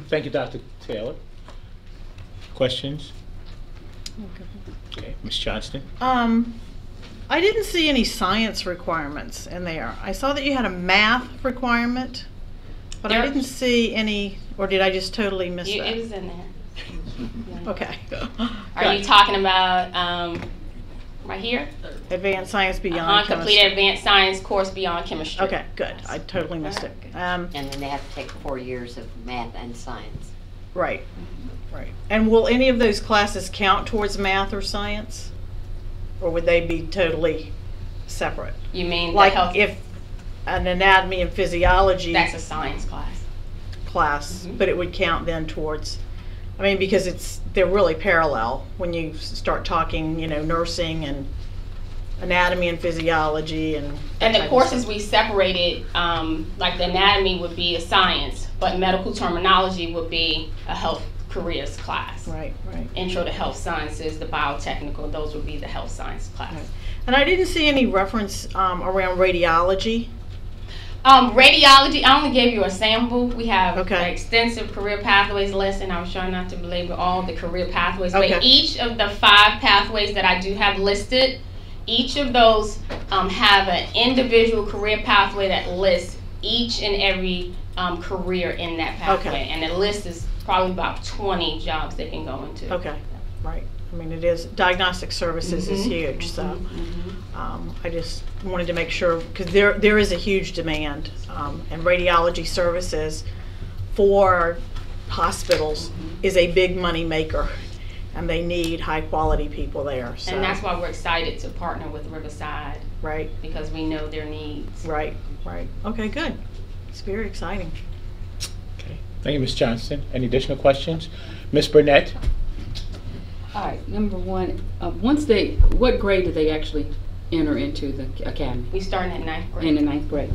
Thank you, Dr. Taylor. Questions? Okay, Ms. Johnston? Um, I didn't see any science requirements in there. I saw that you had a math requirement, but I didn't see any, or did I just totally miss You, that? it was in there. Okay. Are you talking about um, right here? Advanced Science Beyond Uh-huh, complete Chemistry. advanced science course beyond chemistry. Okay, good. I totally missed it. Um, And then they have to take four years of math and science. right, right. And will any of those classes count towards math or science? Or would they be totally separate? You mean the Like health- if an anatomy and physiology. That's a science class. class, but it would count then towards, I mean, because it's, they're really parallel when you start talking, you know, nursing and anatomy and physiology and. And the courses we separated, um, like the anatomy would be a science, but medical terminology would be a health careers class. Right, right. Intro to health sciences, the biotechnical, those would be the health science class. And I didn't see any reference um, around radiology. Um, radiology, I only gave you a sample. We have an extensive career pathways lesson. I was trying not to belabor all the career pathways. Okay. But each of the five pathways that I do have listed, each of those um, have an individual career pathway that lists each and every um, career in that pathway. Okay. And the list is probably about 20 jobs they can go into. Okay, right. I mean, it is, diagnostic services is Mhm. huge, so um, I just wanted to make sure, because there, there is a huge demand. um, And radiology services for hospitals is a big money maker, and they need high-quality people there, so. And that's why we're excited to partner with Riverside. Right. Because we know their needs. Right, right. Okay, good. It's very exciting. Okay. Thank you, Ms. Johnston. Any additional questions? Ms. Burnett? All right, number one, uh, once they, what grade do they actually enter into the academy? We starting at ninth grade. In the ninth grade.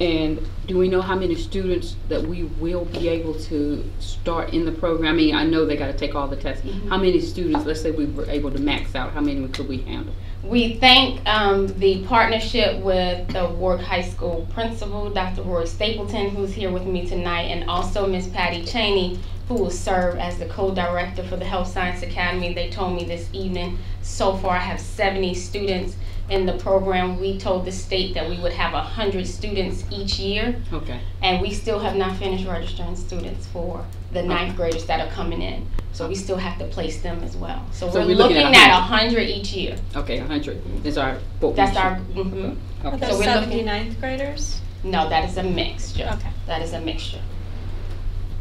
And do we know how many students that we will be able to start in the program? I mean, I know they gotta take all the tests. Mhm. How many students, let's say we were able to max out, how many could we handle? We thank um, the partnership with the Warwick High School principal, Dr. Roy Stapleton, who's here with me tonight, and also Miss Patty Cheney, who will serve as the co-director for the Health Science Academy. They told me this evening, so far I have 70 students in the program. We told the state that we would have 100 students each year. Okay. And we still have not finished registering students for the ninth graders that are coming in. So we still have to place them as well. So, So we're, we're looking, looking at at a hundred each year. Okay, a hundred is our, what That's should- our. mhm. Okay. So we're 70 looking. ninth graders? No, that is a mixture. Okay. That is a mixture.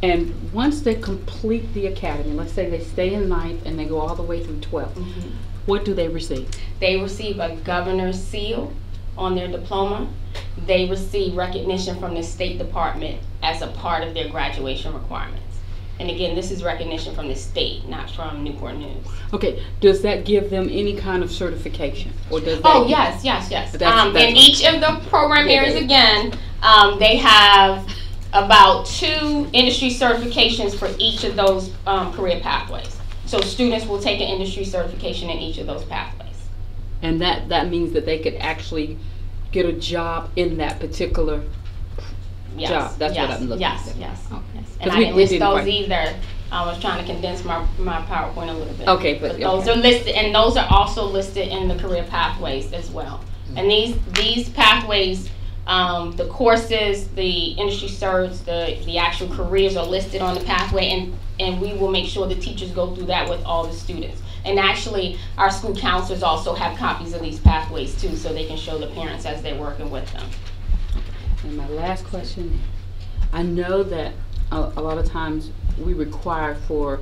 And once they complete the academy, let's say they stay in ninth and they go all the way through 12th, what do they receive? They receive a governor's seal on their diploma. They receive recognition from the State Department as a part of their graduation requirements. And again, this is recognition from the state, not from Newport News. Okay, does that give them any kind of certification? Or does that? Oh, yes, yes, yes. That's- Um, that's- in each of the program areas, again, um, they have about two industry certifications for each of those um, career pathways. So students will take an industry certification in each of those pathways. And that, that means that they could actually get a job in that particular Yes, job? That's yes, what I'm looking yes, at. Yes, Okay. yes. And I we- didn't list didn't those quite- either. I was trying to condense my, my PowerPoint a little bit. Okay, but- those okay. are listed, and those are also listed in the career pathways as well. And these, these pathways, um, the courses, the industry certs, the, the actual careers are listed on the pathway, and, and we will make sure the teachers go through that with all the students. And actually, our school counselors also have copies of these pathways too, so they can show the parents as they're working with them. And my last question, I know that a, a lot of times we require for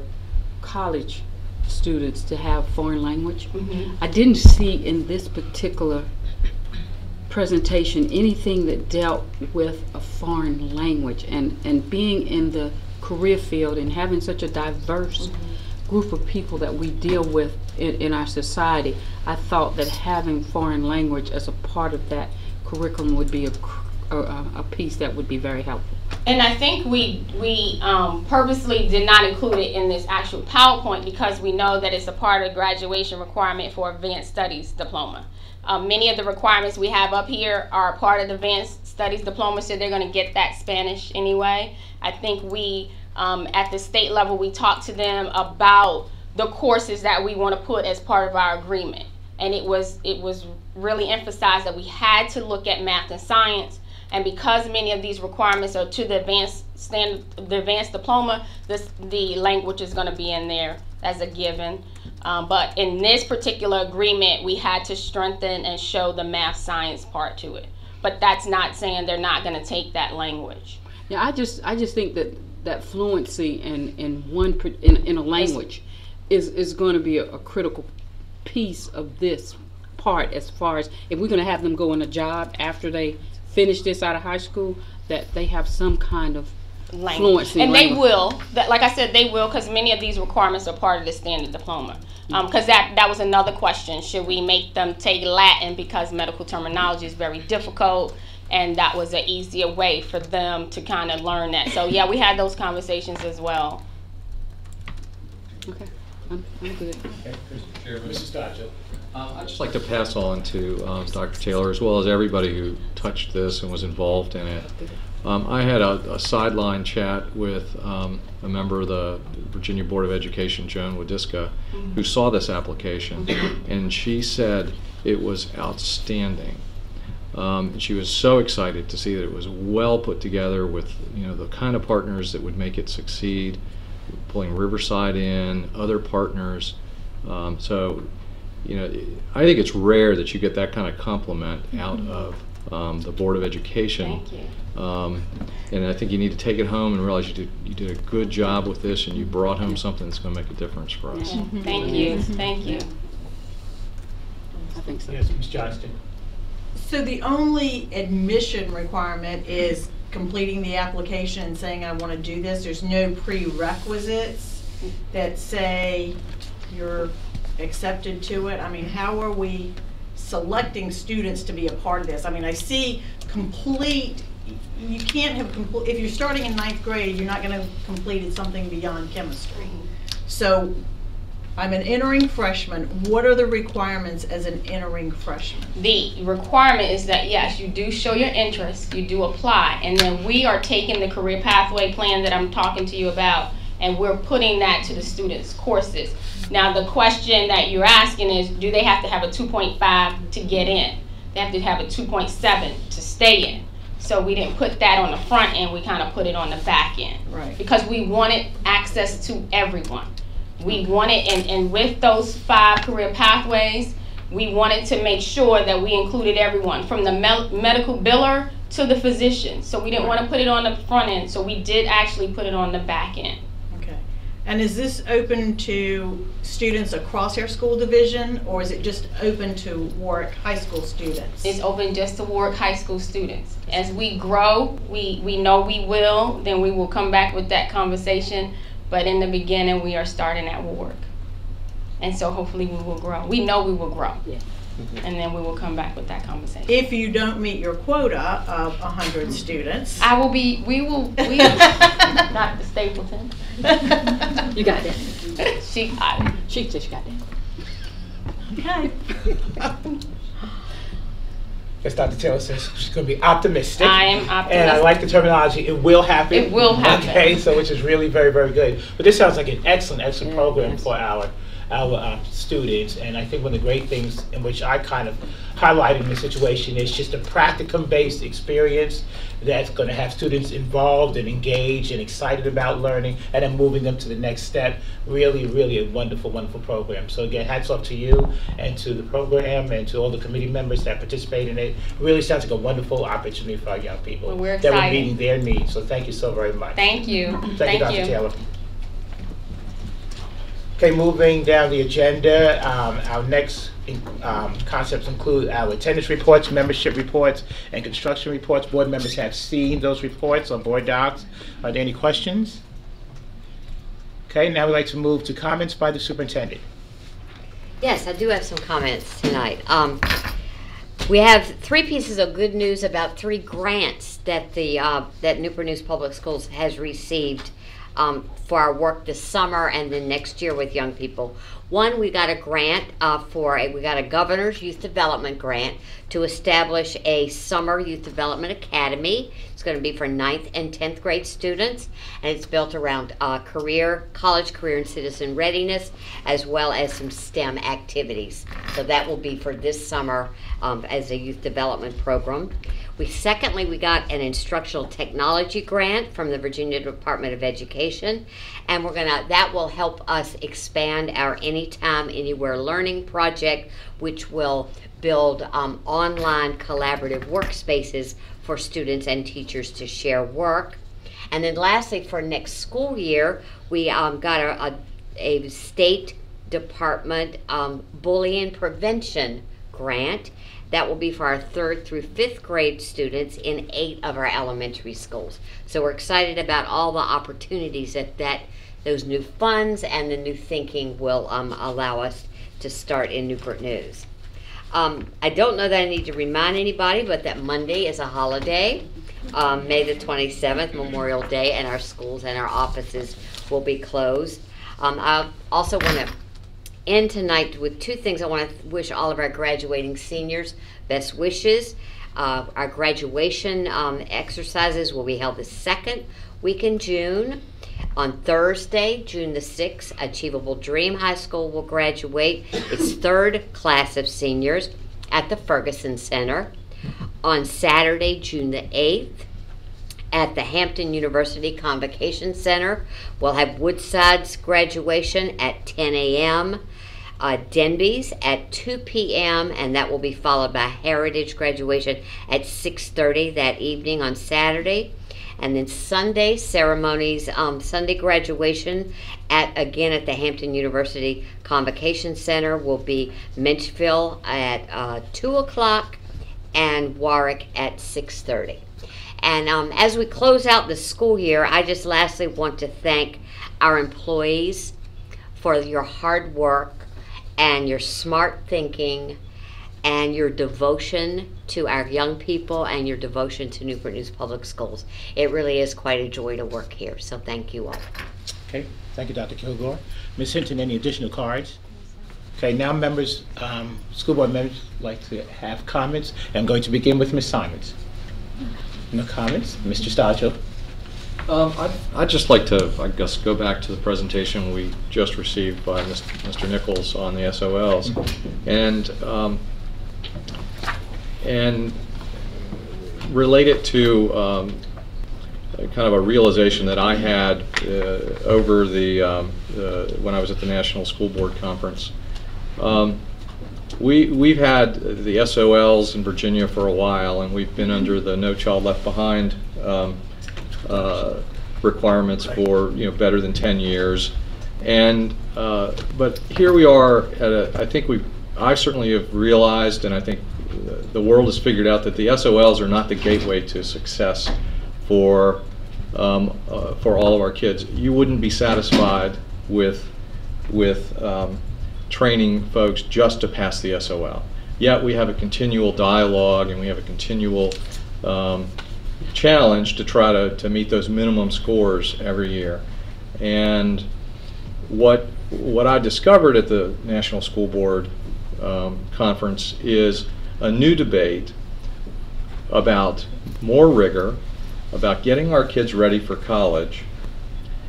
college students to have foreign language. Mhm. I didn't see in this particular presentation anything that dealt with a foreign language and, and being in the career field and having such a diverse mm-hmm. group of people that we deal with in, in our society, I thought that having foreign language as a part of that curriculum would be a, cr- a, a a piece that would be very helpful. And I think we, we um, purposely did not include it in this actual PowerPoint because we know that it's a part of graduation requirement for advanced studies diploma. Um, many of the requirements we have up here are part of the advanced studies diploma, so they're going to get that Spanish anyway. I think we, um, at the state level, we talked to them about the courses that we want to put as part of our agreement. And it was, it was really emphasized that we had to look at math and science and because many of these requirements are to the advanced standard, the advanced diploma, this the language is going to be in there as a given. Um, but in this particular agreement, we had to strengthen and show the math science part to it. But that's not saying they're not going to take that language. Yeah, I just I just think that that fluency in in one in, in a language is is going to be a, a critical piece of this part as far as if we're going to have them go on a job after they finish this out of high school that they have some kind of language. fluency and in they will. That, like I said, they will because many of these requirements are part of the standard diploma. Um, because that that was another question: Should we make them take Latin because medical terminology is very difficult? And that was an easier way for them to kind of learn that. So yeah, we had those conversations as well. Okay. I'm, I'm good. Mrs. Dodger. I'd just like to pass on to um, Dr. Taylor, as well as everybody who touched this and was involved in it. Um, I had a, a sideline chat with um, a member of the Virginia Board of Education, Joan Wodiska, who saw this application, and she said it was outstanding. Um, and she was so excited to see that it was well put together with you know the kind of partners that would make it succeed, pulling Riverside in, other partners. Um, so, you know, I think it's rare that you get that kind of compliment out of um, the Board of Education. Thank you. Um, and I think you need to take it home and realize you did you did a good job with this, and you brought home something that's going to make a difference for us. Thank you, thank you. I think so. Yes, Ms. Johnston. So the only admission requirement is completing the application and saying, I want to do this. There's no prerequisites that say you're accepted to it. I mean, how are we selecting students to be a part of this? I mean, I see complete, you can't have, complete. if you're starting in ninth grade, you're not going to have completed something beyond chemistry. Mm-hmm. So I'm an entering freshman. What are the requirements as an entering freshman? The requirement is that, yes, you do show your interest, you do apply, and then we are taking the career pathway plan that I'm talking to you about, and we're putting that to the students' courses. Now, the question that you're asking is, do they have to have a 2.5 to get in? They have to have a 2.7 to stay in. So we didn't put that on the front end, we kind of put it on the back end. Right. Because we wanted access to everyone. We wanted, and, and with those five career pathways, we wanted to make sure that we included everyone, from the mel- medical biller to the physician. So we didn't want to put it on the front end, so we did actually put it on the back end. Okay. And is this open to students across our school division, or is it just open to Warwick High School students? It's open just to Warwick High School students. As we grow, we, we know we will, then we will come back with that conversation. But in the beginning, we are starting at Warwick. And so hopefully we will grow. We know we will grow. Mm-hmm. And then we will come back with that conversation. If you don't meet your quota of 100 mm-hmm. students. I will be, we will, we, Dr. Stapleton. You got that. She, I, She said she got that. Okay. As Dr. Taylor says, she's going to be optimistic. I am optimistic. And I like the terminology, it will happen. It will happen. Okay, so which is really very, very good. But this sounds like an excellent, excellent program for our, our uh, students. And I think one of the great things in which I kind of highlighted in the situation is just a practicum-based experience that's going to have students involved and engaged and excited about learning and then moving them to the next step. Really, really a wonderful, wonderful program. So again, hats off to you and to the program and to all the committee members that participate in it. Really sounds like a wonderful opportunity for our young people. Well, That we're meeting their needs. So thank you so very much. Thank you. Thank you, Dr. you. Taylor. Okay, moving down the agenda, um, our next um, concepts include our attendance reports, membership reports, and construction reports. Board members have seen those reports on board docs. Are there any questions? Okay, now we'd like to move to comments by the superintendent. Yes, I do have some comments tonight. Um, we have three pieces of good news about three grants that the uh, that Newport News Public Schools has received um, for our work this summer and then next year with young people. One, we got a grant uh, for a, we got a governor's youth development grant to establish a summer youth development academy. It's going to be for 9th and 10th grade students, and it's built around uh, career, college career and citizen readiness, as well as some STEM activities. So that will be for this summer um, as a youth development program. We secondly we got an instructional technology grant from the Virginia Department of Education, and we're gonna that will help us expand our Anytime Anywhere Learning project, which will build um, online collaborative workspaces for students and teachers to share work. And then lastly, for next school year, we um, got a, a, a state department um, bullying prevention grant that will be for our third through fifth grade students in eight of our elementary schools. So we're excited about all the opportunities that, that those new funds and the new thinking will um, allow us to start in Newport News. Um, I don't know that I need to remind anybody, but that Monday is a holiday, um, May the 27th, Memorial Day, and our schools and our offices will be closed. Um, I also want to end tonight with two things. I want to wish all of our graduating seniors best wishes. Uh, our graduation um, exercises will be held the second week in June. On Thursday, June the 6th, Achievable Dream High School will graduate its third class of seniors at the Ferguson Center. On Saturday, June the 8th, at the Hampton University Convocation Center, we'll have Woodside's graduation at 10 a.m. Uh, Denbigh's at 2 p.m. and that will be followed by Heritage graduation at 6:30 that evening on Saturday and then Sunday ceremonies, um, Sunday graduation at again at the Hampton University Convocation Center will be Menchville at uh, two o'clock and Warwick at six thirty. And um, as we close out the school year, I just lastly want to thank our employees for your hard work and your smart thinking and your devotion to our young people and your devotion to Newport News Public Schools. It really is quite a joy to work here, so thank you all. Okay, thank you, Dr. Kilgore. Ms. Hinton, any additional cards? Okay, now members, um, school board members like to have comments. I'm going to begin with Ms. Simonds. No comments? Mr. Stodghill? Um, I'd, I'd just like to, I guess, go back to the presentation we just received by Mr. Nichols on the SOLs. And, um, and relate it to um, kind of a realization that I had uh, over the, um, uh, when I was at the National School Board Conference. Um, we, we've had the SOLs in Virginia for a while, and we've been under the No Child Left Behind um, uh, requirements for you know better than 10 years. And uh, but here we are at a, I think we I certainly have realized, and I think the world has figured out that the SOLs are not the gateway to success for um, uh, for all of our kids. You wouldn't be satisfied with with um, training folks just to pass the SOL. Yet we have a continual dialogue and we have a continual um, challenge to try to, to meet those minimum scores every year. And what what I discovered at the National School Board um, conference is a new debate about more rigor, about getting our kids ready for college,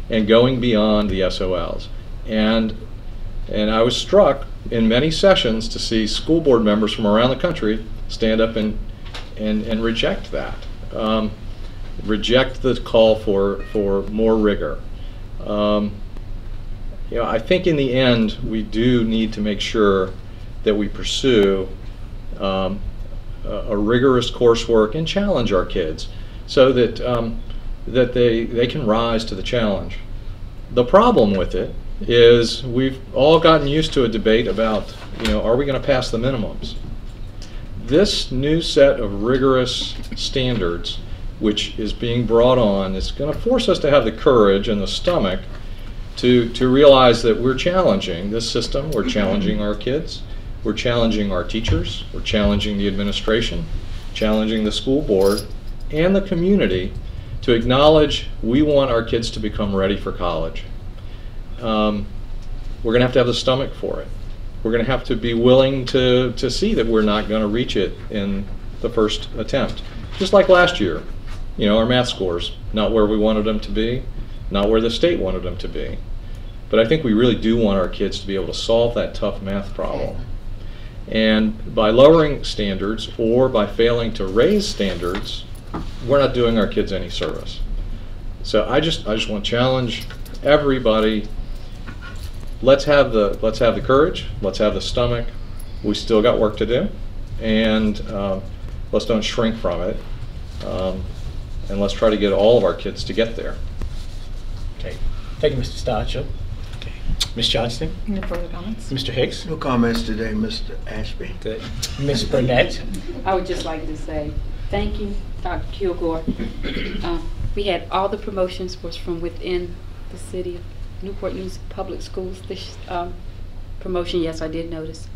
and going beyond the SOLs. And and I was struck in many sessions to see school board members from around the country stand up and and, and reject that, um, reject the call for for more rigor. Um, you know, I think in the end we do need to make sure that we pursue um, a, rigorous coursework and challenge our kids so that um, that they they can rise to the challenge. The problem with it is we've all gotten used to a debate about you know are we going to pass the minimums. This new set of rigorous standards, which is being brought on, is going to force us to have the courage and the stomach to to realize that we're challenging this system. We're challenging our kids we're challenging our teachers, we're challenging the administration, challenging the school board, and the community to acknowledge we want our kids to become ready for college. Um, we're going to have to have the stomach for it. We're going to have to be willing to, to see that we're not going to reach it in the first attempt. Just like last year, you know, our math scores, not where we wanted them to be, not where the state wanted them to be. But I think we really do want our kids to be able to solve that tough math problem. And by lowering standards or by failing to raise standards, we're not doing our kids any service. So I just I just want to challenge everybody. Let's have the let's have the courage. Let's have the stomach. We still got work to do, and um, let's don't shrink from it. Um, and let's try to get all of our kids to get there. Okay. Thank you, Mr. Stodghill. Ms. Johnston? No further comments? Mr. Hicks? No comments today, Mr. Ashby. Good. Ms. Burnett? I would just like to say thank you, Dr. Kilgore. Uh, we had all the promotions was from within the city of Newport News Public Schools. This um, promotion, yes, I did notice.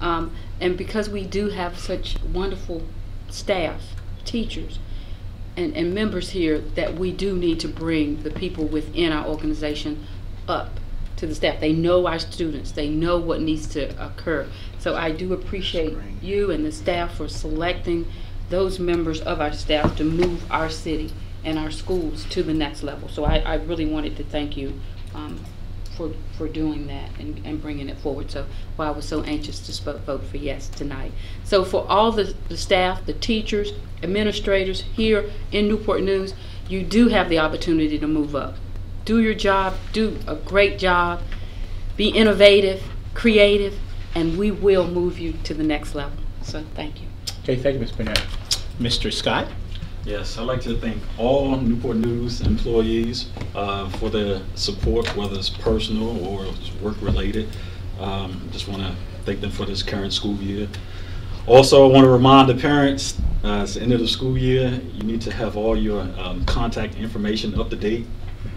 Um, and because we do have such wonderful staff, teachers, and, and members here, that we do need to bring the people within our organization up to the staff. They know our students. They know what needs to occur. So I do appreciate you and the staff for selecting those members of our staff to move our city and our schools to the next level. So I, I really wanted to thank you um, for, for doing that and, and bringing it forward. So why I was so anxious to vote for yes tonight. So for all the, the staff, the teachers, administrators here in Newport News, you do have the opportunity to move up. Do your job, do a great job, be innovative, creative, and we will move you to the next level. So thank you. Okay, thank you, Ms. Burnett. Mr. Scott? Yes, I'd like to thank all Newport News employees uh, for their support, whether it's personal or work-related. Um, Just want to thank them for this current school year. Also, I want to remind the parents, uh, it's the end of the school year, you need to have all your um, contact information up to date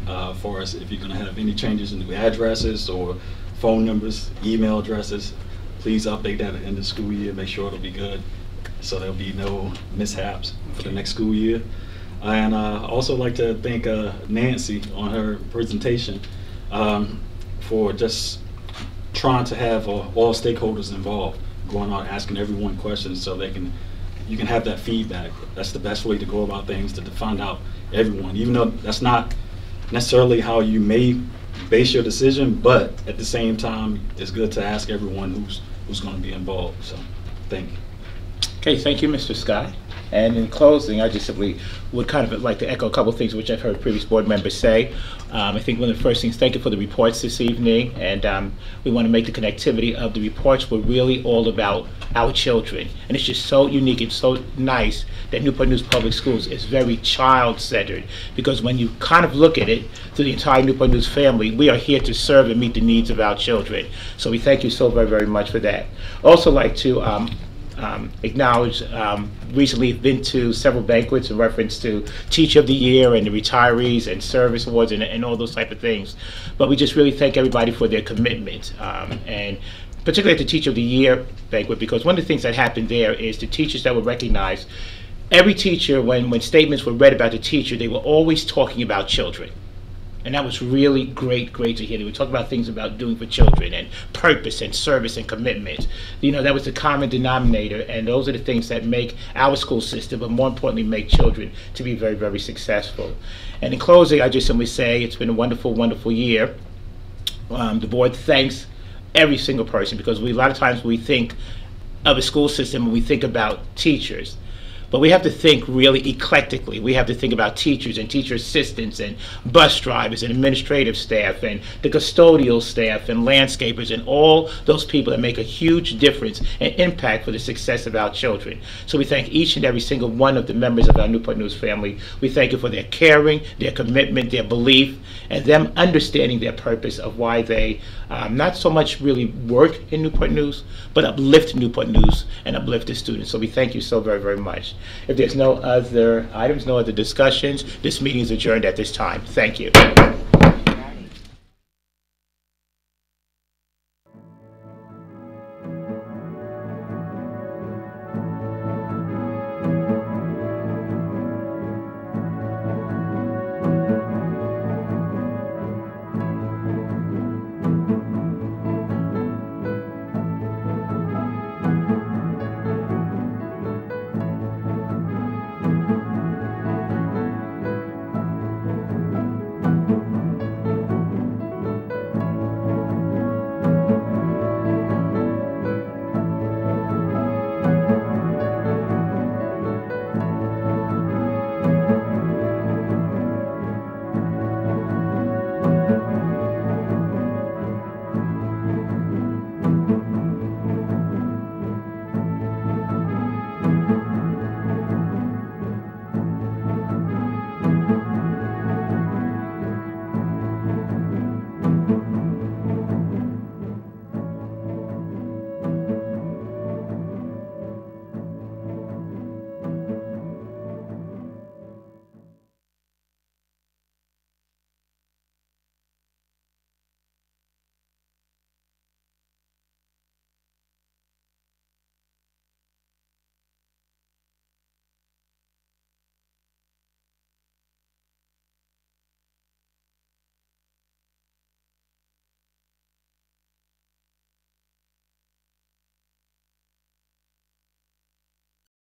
uh, for us if you're going to have any changes in the addresses or phone numbers, email addresses. Please update that at the end of the school year, make sure it'll be good, so there'll be no mishaps for the next school year. And uh, also like to thank uh, Nancy on her presentation um, for just trying to have uh, all stakeholders involved, going out asking everyone questions so they can, you can have that feedback. That's the best way to go about things, to, to find out everyone, even though that's not necessarily how you may base your decision, but at the same time, it's good to ask everyone who's who's going to be involved. So, thank you. Okay, thank you, Mr. Scott. And in closing, I just simply would kind of like to echo a couple of things which I've heard previous board members say. Um, I think one of the first things, thank you for the reports this evening, and um, we want to make the connectivity of the reports were really all about our children. And it's just so unique and so nice that Newport News Public Schools is very child-centered because when you kind of look at it through the entire Newport News family, we are here to serve and meet the needs of our children. So we thank you so very, very much for that. Also like to um, um, acknowledge, um, recently been to several banquets in reference to Teacher of the Year and the retirees and service awards and, and all those type of things. But we just really thank everybody for their commitment. Um, and particularly at the Teacher of the Year banquet, because one of the things that happened there is the teachers that were recognized, every teacher, when, when statements were read about the teacher, they were always talking about children. And that was really great, great to hear. They would talk about things about doing for children and purpose and service and commitment. You know, that was the common denominator, and those are the things that make our school system, but more importantly, make children to be very, very successful. And in closing, I just simply say it's been a wonderful, wonderful year. Um, the board thanks every single person because we a lot of times we think of a school system and we think about teachers. But we have to think really eclectically. We have to think about teachers and teacher assistants and bus drivers and administrative staff and the custodial staff and landscapers and all those people that make a huge difference and impact for the success of our children. So we thank each and every single one of the members of our Newport News family. We thank you for their caring, their commitment, their belief, and them understanding their purpose of why they um, not so much really work in Newport News, but uplift Newport News and uplift the students. So we thank you so very, very much. If there's no other items, no other discussions, this meeting is adjourned at this time. Thank you.